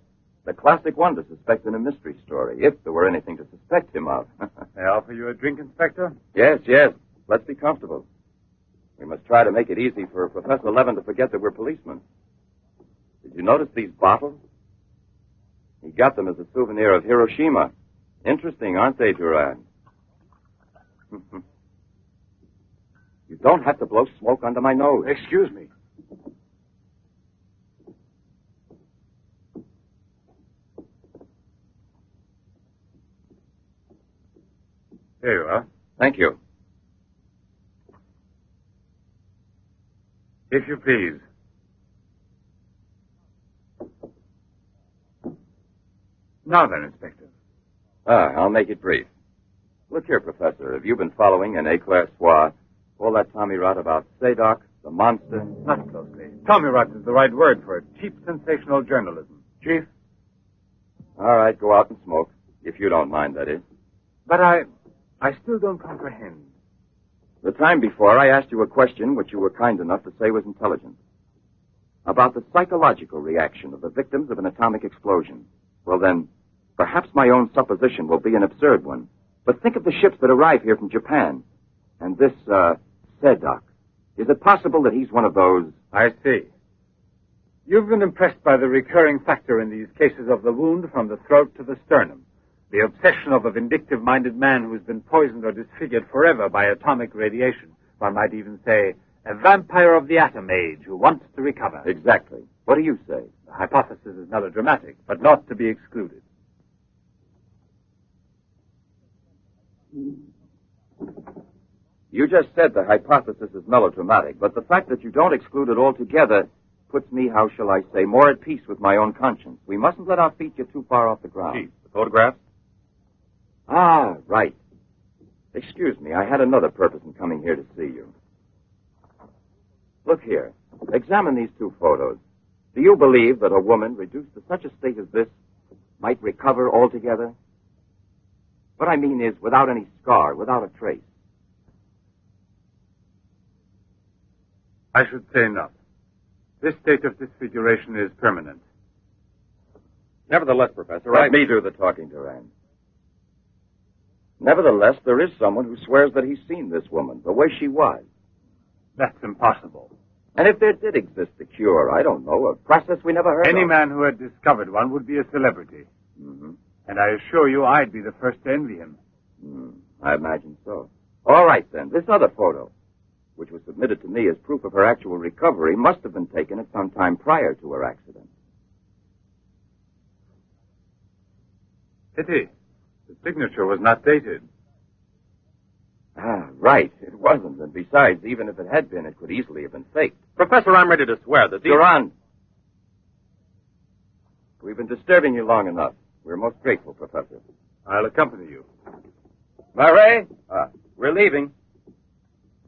The classic one to suspect in a mystery story, if there were anything to suspect him of. <laughs> May I offer you a drink, Inspector? yes, yes. Let's be comfortable. We must try to make it easy for Professor Levin to forget that we're policemen. Did you notice these bottles? He got them as a souvenir of Hiroshima. Interesting, aren't they, Durand? <laughs> you don't have to blow smoke under my nose. Excuse me. There you are. Thank you. If you please. Now then, Inspector. Ah, I'll make it brief. Look here, Professor. Have you been following an Eclair Soir all that Tommy rot about Seddok, the monster? Not closely. Tommy rot is the right word for it. Cheap, sensational journalism. Chief? All right, go out and smoke. If you don't mind, that is. But I. I still don't comprehend. The time before, I asked you a question which you were kind enough to say was intelligent. About the psychological reaction of the victims of an atomic explosion. Well, then, perhaps my own supposition will be an absurd one. But think of the ships that arrive here from Japan. And this, uh, Seddok. Is it possible that he's one of those? I see. You've been impressed by the recurring factor in these cases of the wound from the throat to the sternum. The obsession of a vindictive minded man who's been poisoned or disfigured forever by atomic radiation. One might even say, a vampire of the atom age who wants to recover. Exactly. What do you say? The hypothesis is melodramatic, but not to be excluded. You just said the hypothesis is melodramatic, but the fact that you don't exclude it altogether puts me, how shall I say, more at peace with my own conscience. We mustn't let our feet get too far off the ground. Chief, the photographs? Ah, right. Excuse me, I had another purpose in coming here to see you. Look here. Examine these two photos. Do you believe that a woman reduced to such a state as this might recover altogether? What I mean is without any scar, without a trace. I should say not. This state of disfiguration is permanent. Nevertheless, Professor, Let I... me do the talking, Durand. Nevertheless, there is someone who swears that he's seen this woman, the way she was. That's impossible. And if there did exist a cure, I don't know, a process we never heard of. Any of. man who had discovered one would be a celebrity. hmm And I assure you I'd be the first to envy him. Mm, I imagine so. All right, then. This other photo, which was submitted to me as proof of her actual recovery, must have been taken at some time prior to her accident. Pity. The signature was not dated. Ah, right. It wasn't. And besides, even if it had been, it could easily have been faked. Professor, I'm ready to swear that these... Durand! We've been disturbing you long enough. We're most grateful, Professor. I'll accompany you. Murray? Ah, we're leaving.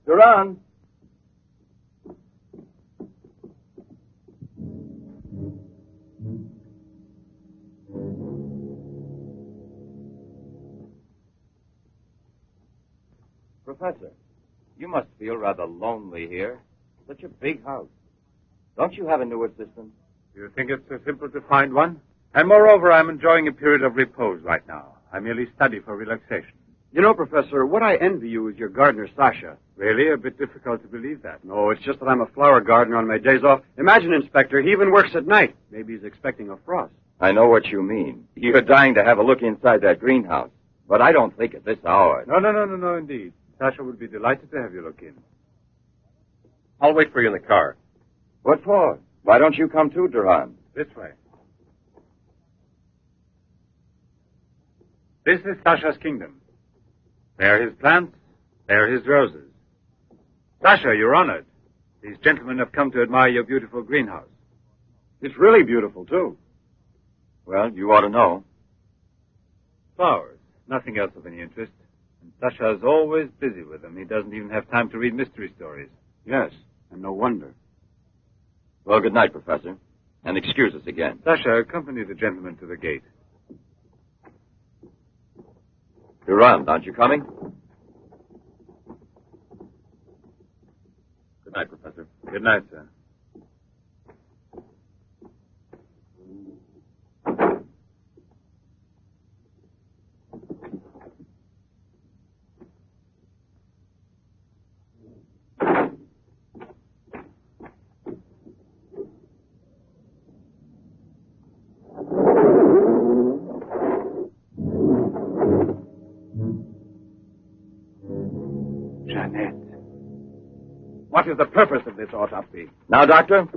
Durand! Professor, you must feel rather lonely here. Such a big house. Don't you have a new assistant? Do you think it's so simple to find one? And moreover, I'm enjoying a period of repose right now. I merely study for relaxation. You know, Professor, what I envy you is your gardener, Sasha. Really? A bit difficult to believe that. No, it's just that I'm a flower gardener on my days off. Imagine, Inspector, he even works at night. Maybe he's expecting a frost. I know what you mean. You're dying to have a look inside that greenhouse. But I don't think at this hour. No, no, no, no, no, indeed. Sasha would be delighted to have you look in. I'll wait for you in the car. What for? Why don't you come too, Durand? This way. This is Sasha's kingdom. There are his plants, there are his roses. Sasha, you're honored. These gentlemen have come to admire your beautiful greenhouse. It's really beautiful, too. Well, you ought to know. Flowers, nothing else of any interest. And Sasha is always busy with them. He doesn't even have time to read mystery stories. Yes, and no wonder. Well, good night, Professor. And excuse us again. Sasha, accompany the gentleman to the gate. Durand, aren't you coming? Good night, Professor. Good night, sir. What is the purpose of this autopsy? Now, Doctor,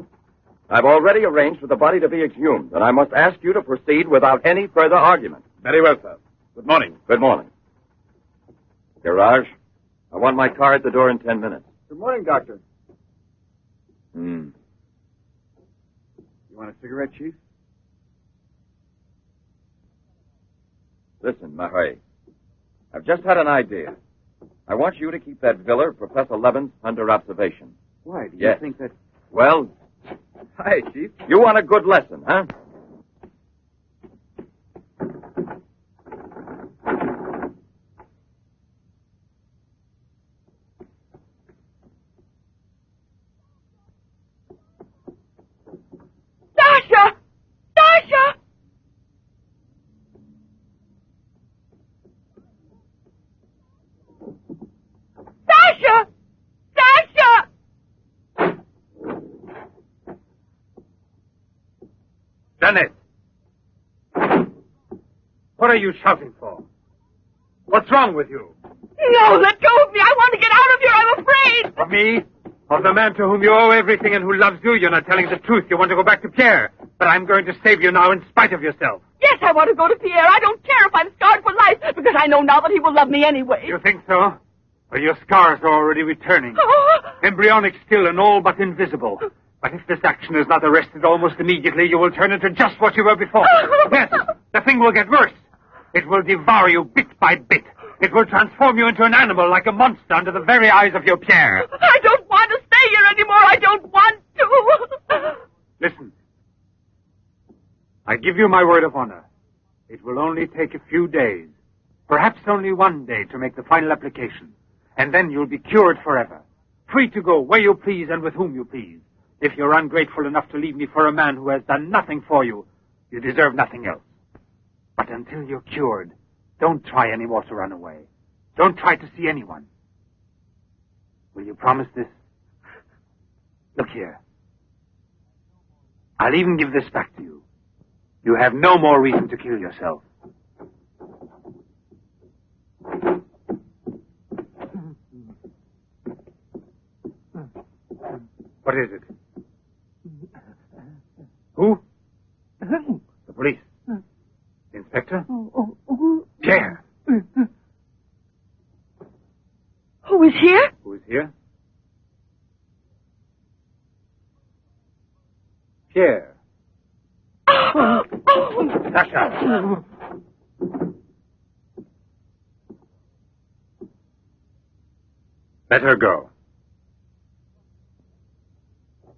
I've already arranged for the body to be exhumed, and I must ask you to proceed without any further argument. Very well, sir. Good morning. Good morning. Garage, I want my car at the door in ten minutes. Good morning, Doctor. Hmm. You want a cigarette, Chief? Listen, Marais. I've just had an idea. I want you to keep that villa of Professor Levin's under observation. Why? Do you Yes. think that... Well, Hi, Chief. you want a good lesson, huh? Sasha! Sasha! Sasha! Sasha! Jeanette! What are you shouting for? What's wrong with you? No, let go of me. I want to get out of here. I'm afraid. Of me? Of the man to whom you owe everything and who loves you? You're not telling the truth. You want to go back to Pierre. But I'm going to save you now in spite of yourself. Yes, I want to go to Pierre. I don't care if I'm scarred for life because I know now that he will love me anyway. You think so? Well, your scars are already returning. <gasps> Embryonic still and all but invisible. But if this action is not arrested almost immediately, you will turn into just what you were before. <gasps> yes, the thing will get worse. It will devour you bit by bit. It will transform you into an animal like a monster under the very eyes of your Pierre. <laughs> I don't want to stay here anymore. I don't want to. <laughs> Listen. I give you my word of honor. It will only take a few days, perhaps only one day, to make the final application. And then you'll be cured forever. Free to go where you please and with whom you please. If you're ungrateful enough to leave me for a man who has done nothing for you, you deserve nothing else. But until you're cured, don't try any more to run away. Don't try to see anyone. Will you promise this? Look here. I'll even give this back to you. You have no more reason to kill yourself. What is it? Who? The police. Inspector? Oh, oh, oh. Pierre. Mm-hmm. Who is here? Who is here? Pierre. Sasha. Let her go.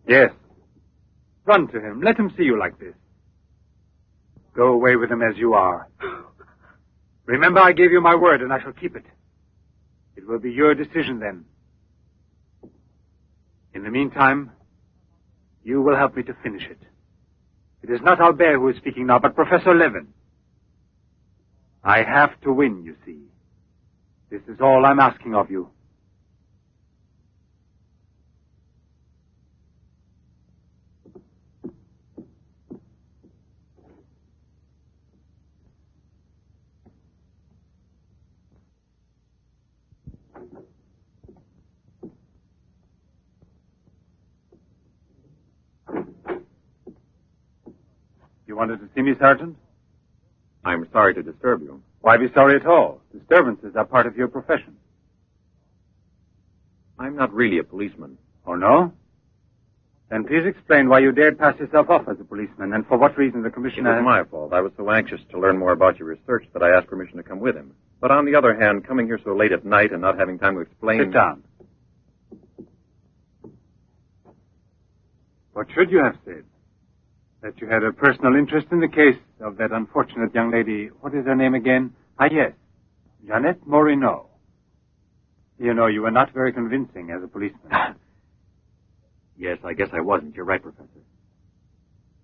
Yes. Run to him. Let him see you like this. Go away with him as you are. Remember, I gave you my word, and I shall keep it. It will be your decision then. In the meantime, you will help me to finish it. It is not Albert who is speaking now, but Professor Levin. I have to win, you see. This is all I'm asking of you. Wanted to see me, Sergeant? I'm sorry to disturb you. Why be sorry at all? Disturbances are part of your profession. I'm not really a policeman. Oh, no? Then please explain why you dared pass yourself off as a policeman and for what reason the It commissioner... was my fault. I was so anxious to learn more about your research that I asked permission to come with him. But on the other hand, coming here so late at night and not having time to explain. Sit down. What should you have said? That you had a personal interest in the case of that unfortunate young lady. What is her name again? Ah, yes. Jeanette Moreno. You know, you were not very convincing as a policeman. <laughs> Yes, I guess I wasn't. You're right, Professor.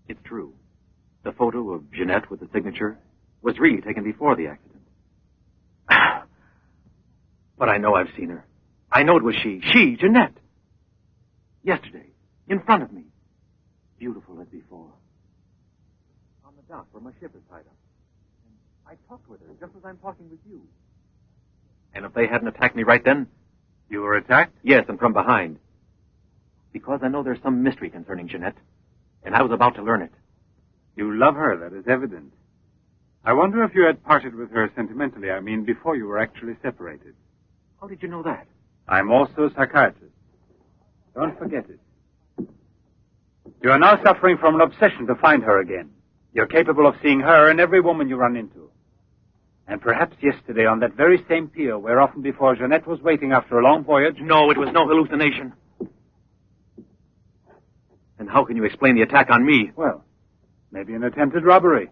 It's true. The photo of Jeanette with the signature was really taken before the accident. <sighs> but I know I've seen her. I know it was she. She, Jeanette. Yesterday, in front of me. Beautiful as before. Dock where my ship is tied up. And I talked with her just as I'm talking with you. And if they hadn't attacked me right then? You were attacked? Yes, and from behind. Because I know there's some mystery concerning Jeanette, and I was about to learn it. You love her, that is evident. I wonder if you had parted with her sentimentally, I mean, before you were actually separated. How did you know that? I'm also a psychiatrist. Don't forget it. You are now suffering from an obsession to find her again. You're capable of seeing her and every woman you run into. And perhaps yesterday on that very same pier where often before Jeanette was waiting after a long voyage. No, it was no hallucination. And how can you explain the attack on me? Well, maybe an attempted robbery.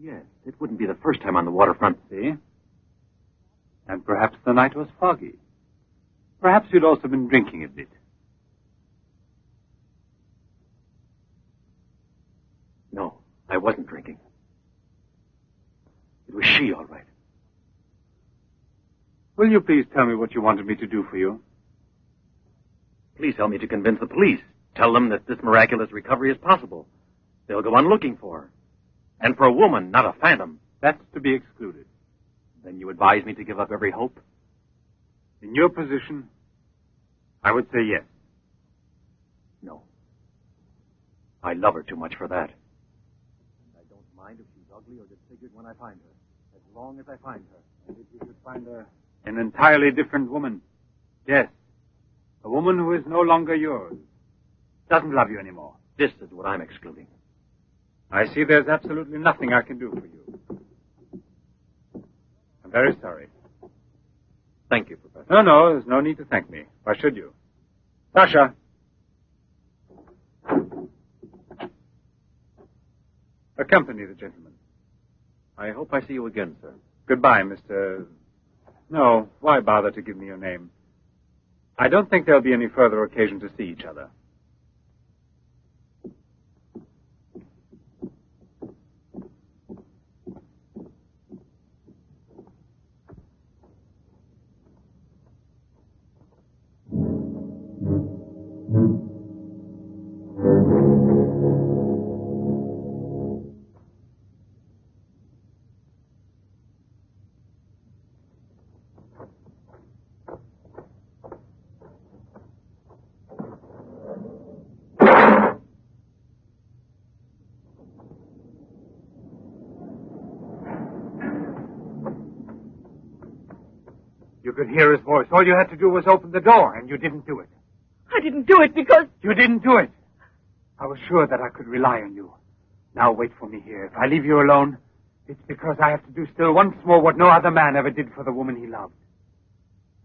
Yes, it wouldn't be the first time on the waterfront. See? And perhaps the night was foggy. Perhaps you'd also been drinking a bit. No, I wasn't drinking. It was she, all right. Will you please tell me what you wanted me to do for you? Please help me to convince the police. Tell them that this miraculous recovery is possible. They'll go on looking for her. And for a woman, not a phantom. That's to be excluded. Then you advise me to give up every hope? In your position, I would say yes. No. I love her too much for that. And I don't mind if she's ugly when I find her. As long as I find her. And if you should find her an entirely different woman. Yes. A woman who is no longer yours. Doesn't love you anymore. This is what I'm excluding. I see there's absolutely nothing I can do for you. I'm very sorry. Thank you, Professor. No, no, there's no need to thank me. Why should you? Sasha. Accompany the gentleman. I hope I see you again, sir. Goodbye, Mr. No, why bother to give me your name? I don't think there'll be any further occasion to see each other. You could hear his voice. All you had to do was open the door, and you didn't do it. I didn't do it because. You didn't do it. I was sure that I could rely on you. Now wait for me here. If I leave you alone, it's because I have to do still once more what no other man ever did for the woman he loved.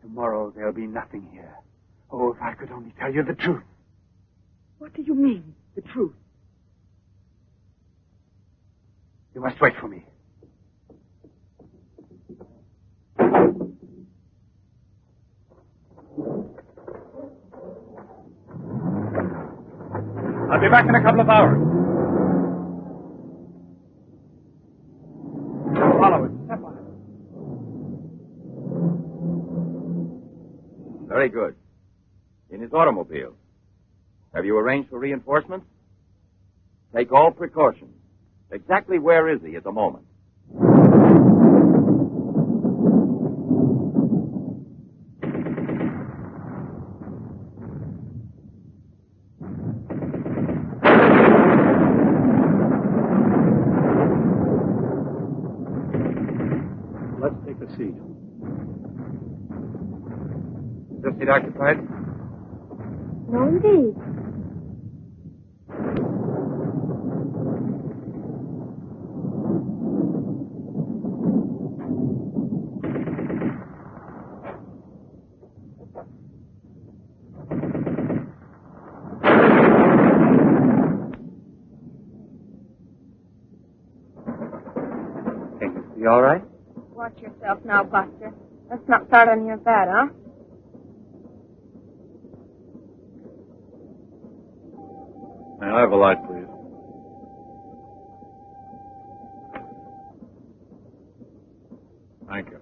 Tomorrow there'll be nothing here. Oh, if I could only tell you the truth. What do you mean, the truth? You must wait for me. I'll be back in a couple of hours. Follow it. Step on it. Very good. In his automobile. Have you arranged for reinforcements? Take all precautions. Exactly where is he at the moment? Let's take a seat. Is this seat occupied? No, indeed. It's all right? Watch yourself now, Buster. Let's not start on your bed, huh? I have a light, please? Thank you.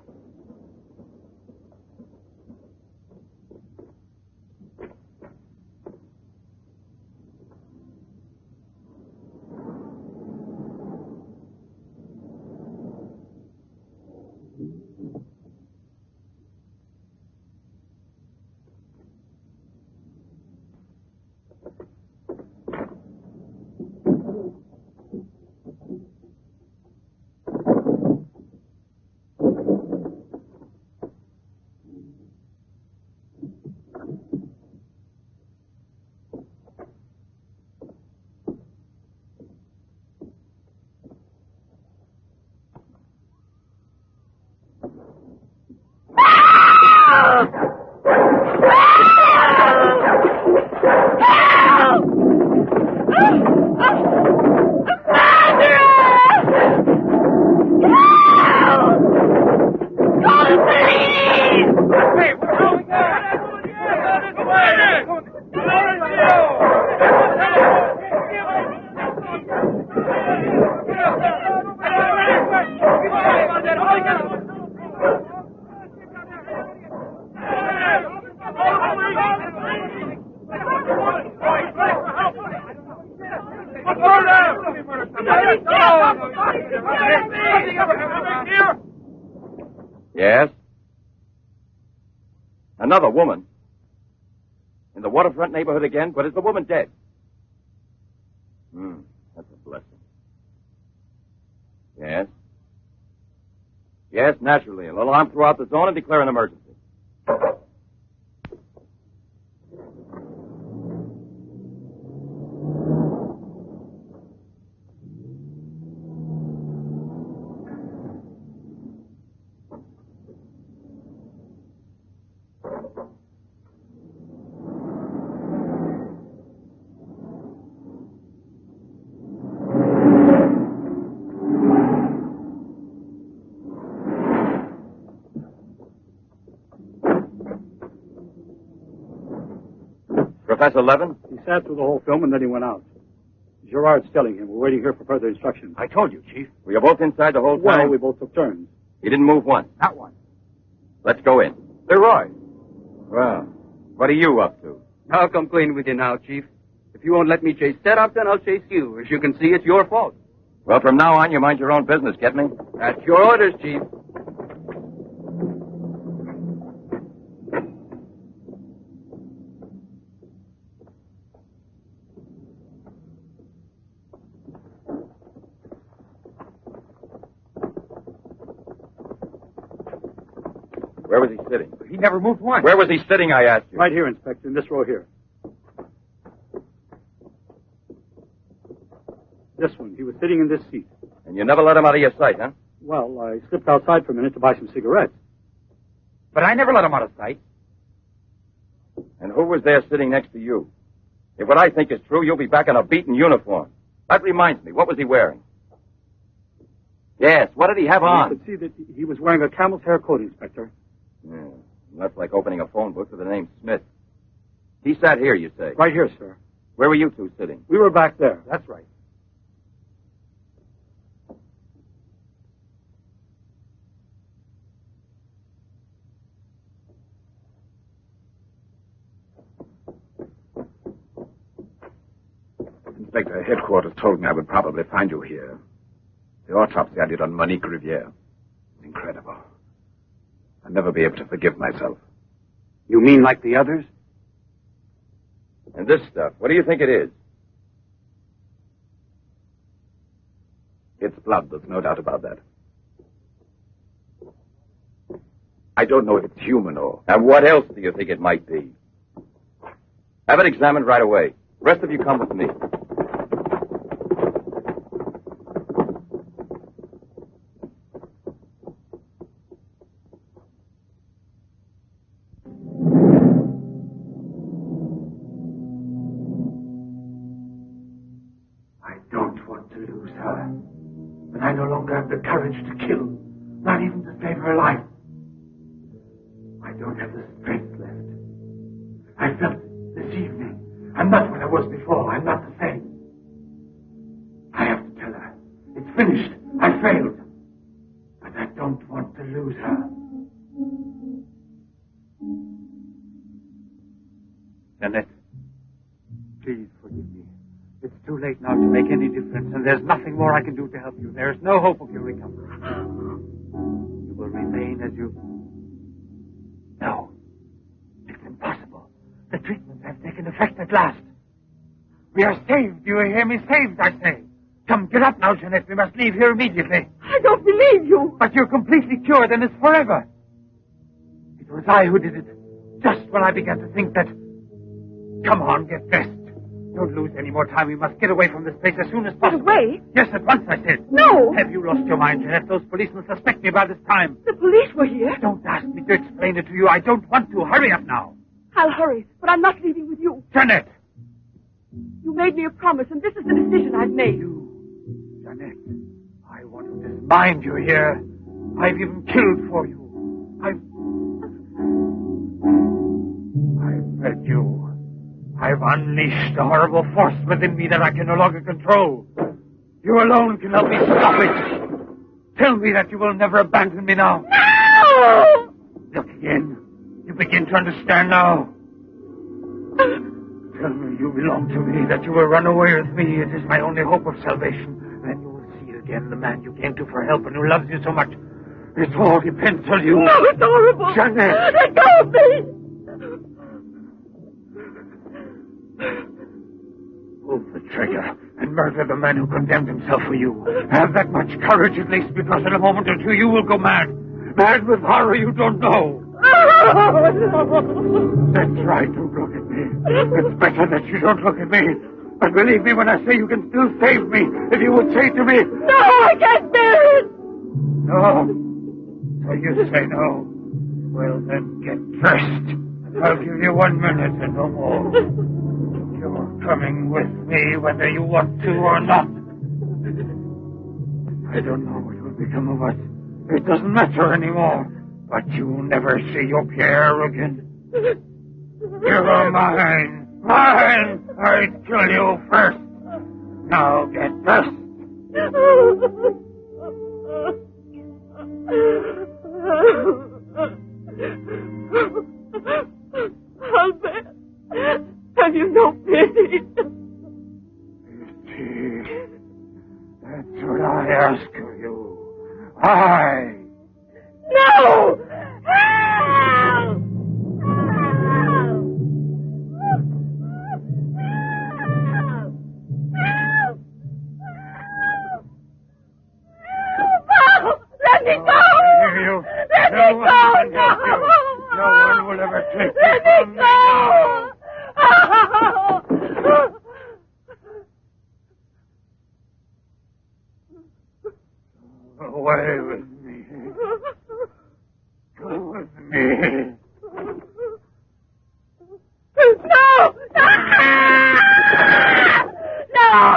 Another woman? In the waterfront neighborhood again? But is the woman dead? Hmm, that's a blessing. Yes? Yes, naturally. An alarm throughout the zone and declare an emergency. Professor Levin? He sat through the whole film and then he went out. Gerard's telling him. We're waiting here for further instructions. I told you, Chief. Were you both inside the whole time? Well, we both took turns. He didn't move once. Not one. Let's go in. Leroy. Well, what are you up to? I'll come clean with you now, Chief. If you won't let me chase Seddok, then I'll chase you. As you can see, it's your fault. Well, from now on, you mind your own business, get me? That's your orders, Chief. Where was he sitting? He never moved once. Where was he sitting, I asked you? Right here, Inspector, in this row here. This one. He was sitting in this seat. And you never let him out of your sight, huh? Well, I slipped outside for a minute to buy some cigarettes. But I never let him out of sight. And who was there sitting next to you? If what I think is true, you'll be back in a beaten uniform. That reminds me, what was he wearing? Yes, what did he have on? I on? could see that he was wearing a camel's hair coat, Inspector. Yeah, that's like opening a phone book with the name Smith. He sat here, you say? Right here, sir. Where were you two sitting? We were back there. That's right. Inspector, headquarters told me I would probably find you here. The autopsy I did on Monique Riviere. Incredible. I'll never be able to forgive myself. You mean like the others? And this stuff, what do you think it is? It's blood, there's no doubt about that. I don't know if it's human or. And what else do you think it might be? Have it examined right away. The rest of you come with me. There is no hope of your recovery. You will remain as you. No. It's impossible. The treatments have taken effect at last. We are saved. Do you hear me? Saved, I say. Come, get up now, Jeanette. We must leave here immediately. I don't believe you. But you're completely cured, and it's forever. It was I who did it. Just when I began to think that. Come on, get dressed. Don't lose any more time. We must get away from this place as soon as possible. Get Away? Yes, at once, I said. No. Have you lost your mind, Jeanette? Those policemen suspect me by this time. The police were here. Don't ask me to explain it to you. I don't want to. Hurry up now. I'll hurry, but I'm not leaving with you. Jeanette! You made me a promise, and this is the decision I've made. You, Jeanette, I want to dismind you here. I've even killed for you. I've. I've fed you. I've unleashed a horrible force within me that I can no longer control. You alone can help me stop it. Tell me that you will never abandon me now. No! Look again. You begin to understand now. Tell me you belong to me, that you will run away with me. It is my only hope of salvation. Then you will see again the man you came to for help and who loves you so much. It all depends on you. No, it's horrible. Jeanette. Let go of me. Trigger and murder the man who condemned himself for you. Have that much courage at least, because in a moment or two you will go mad. Mad with horror you don't know. That's right, don't look at me. It's better that you don't look at me. But believe me when I say you can still save me, if you would say to me, No, I can't bear it. No. So you say no. Well, then get dressed. I'll give you one minute and no more. You're coming with me whether you want to or not. I don't know what will become of us. It doesn't matter anymore. But you'll never see your Pierre again. You're mine. Mine! I'd kill you first. Now get dressed. Albert, have you no pity? That's what I ask of you. I. No! Let me go! Let no me one go! you. No one will ever take Let me go! Away with me. Go with me. No! No!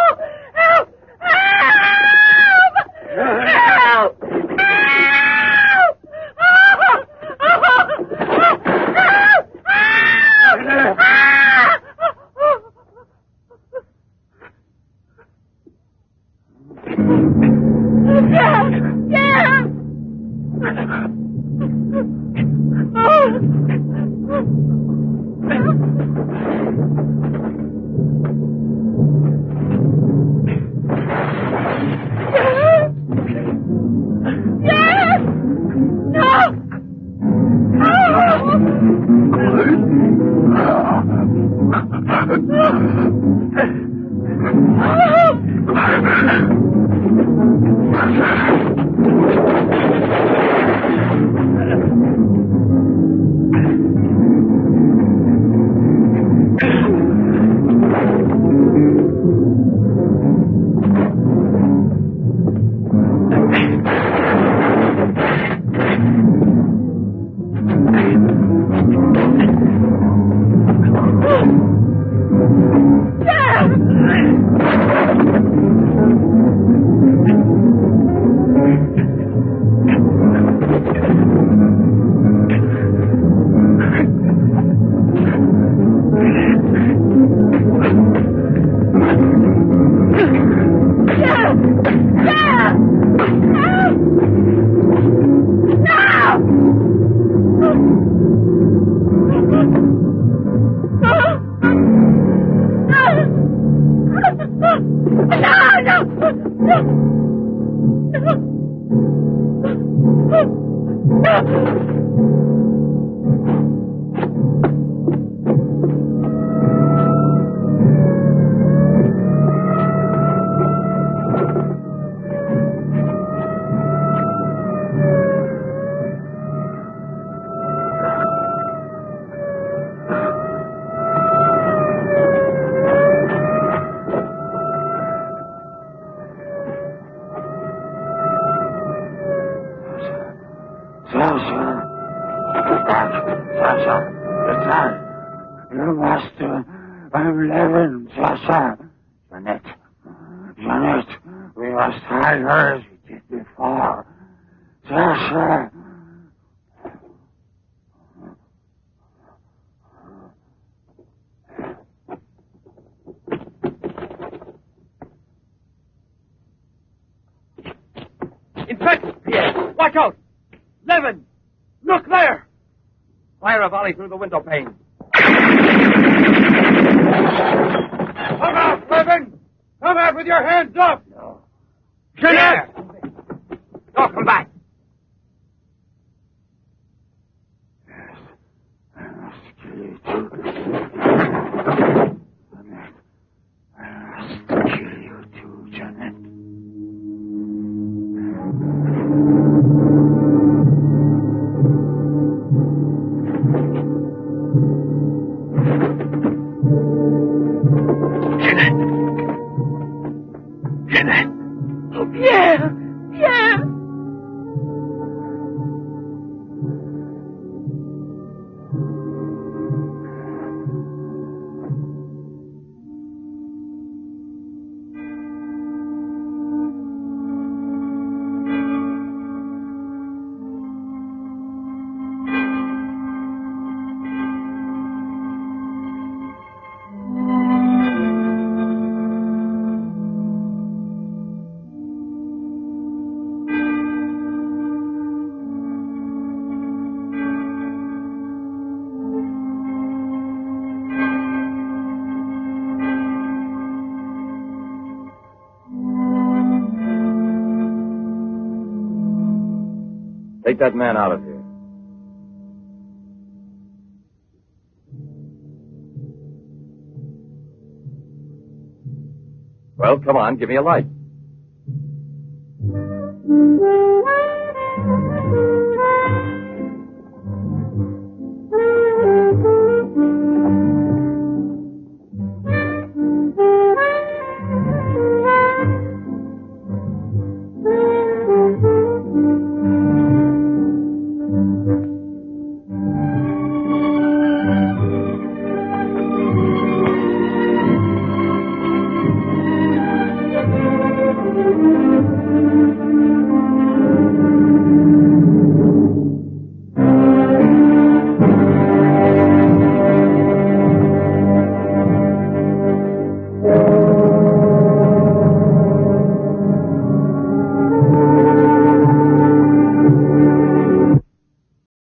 Watch out! Levin! Look there! Fire a volley through the window pane. Come out, Levin! Come out with your hands up! No. Jeanette! No, come back. Take that man out of here. Well, come on, give me a light.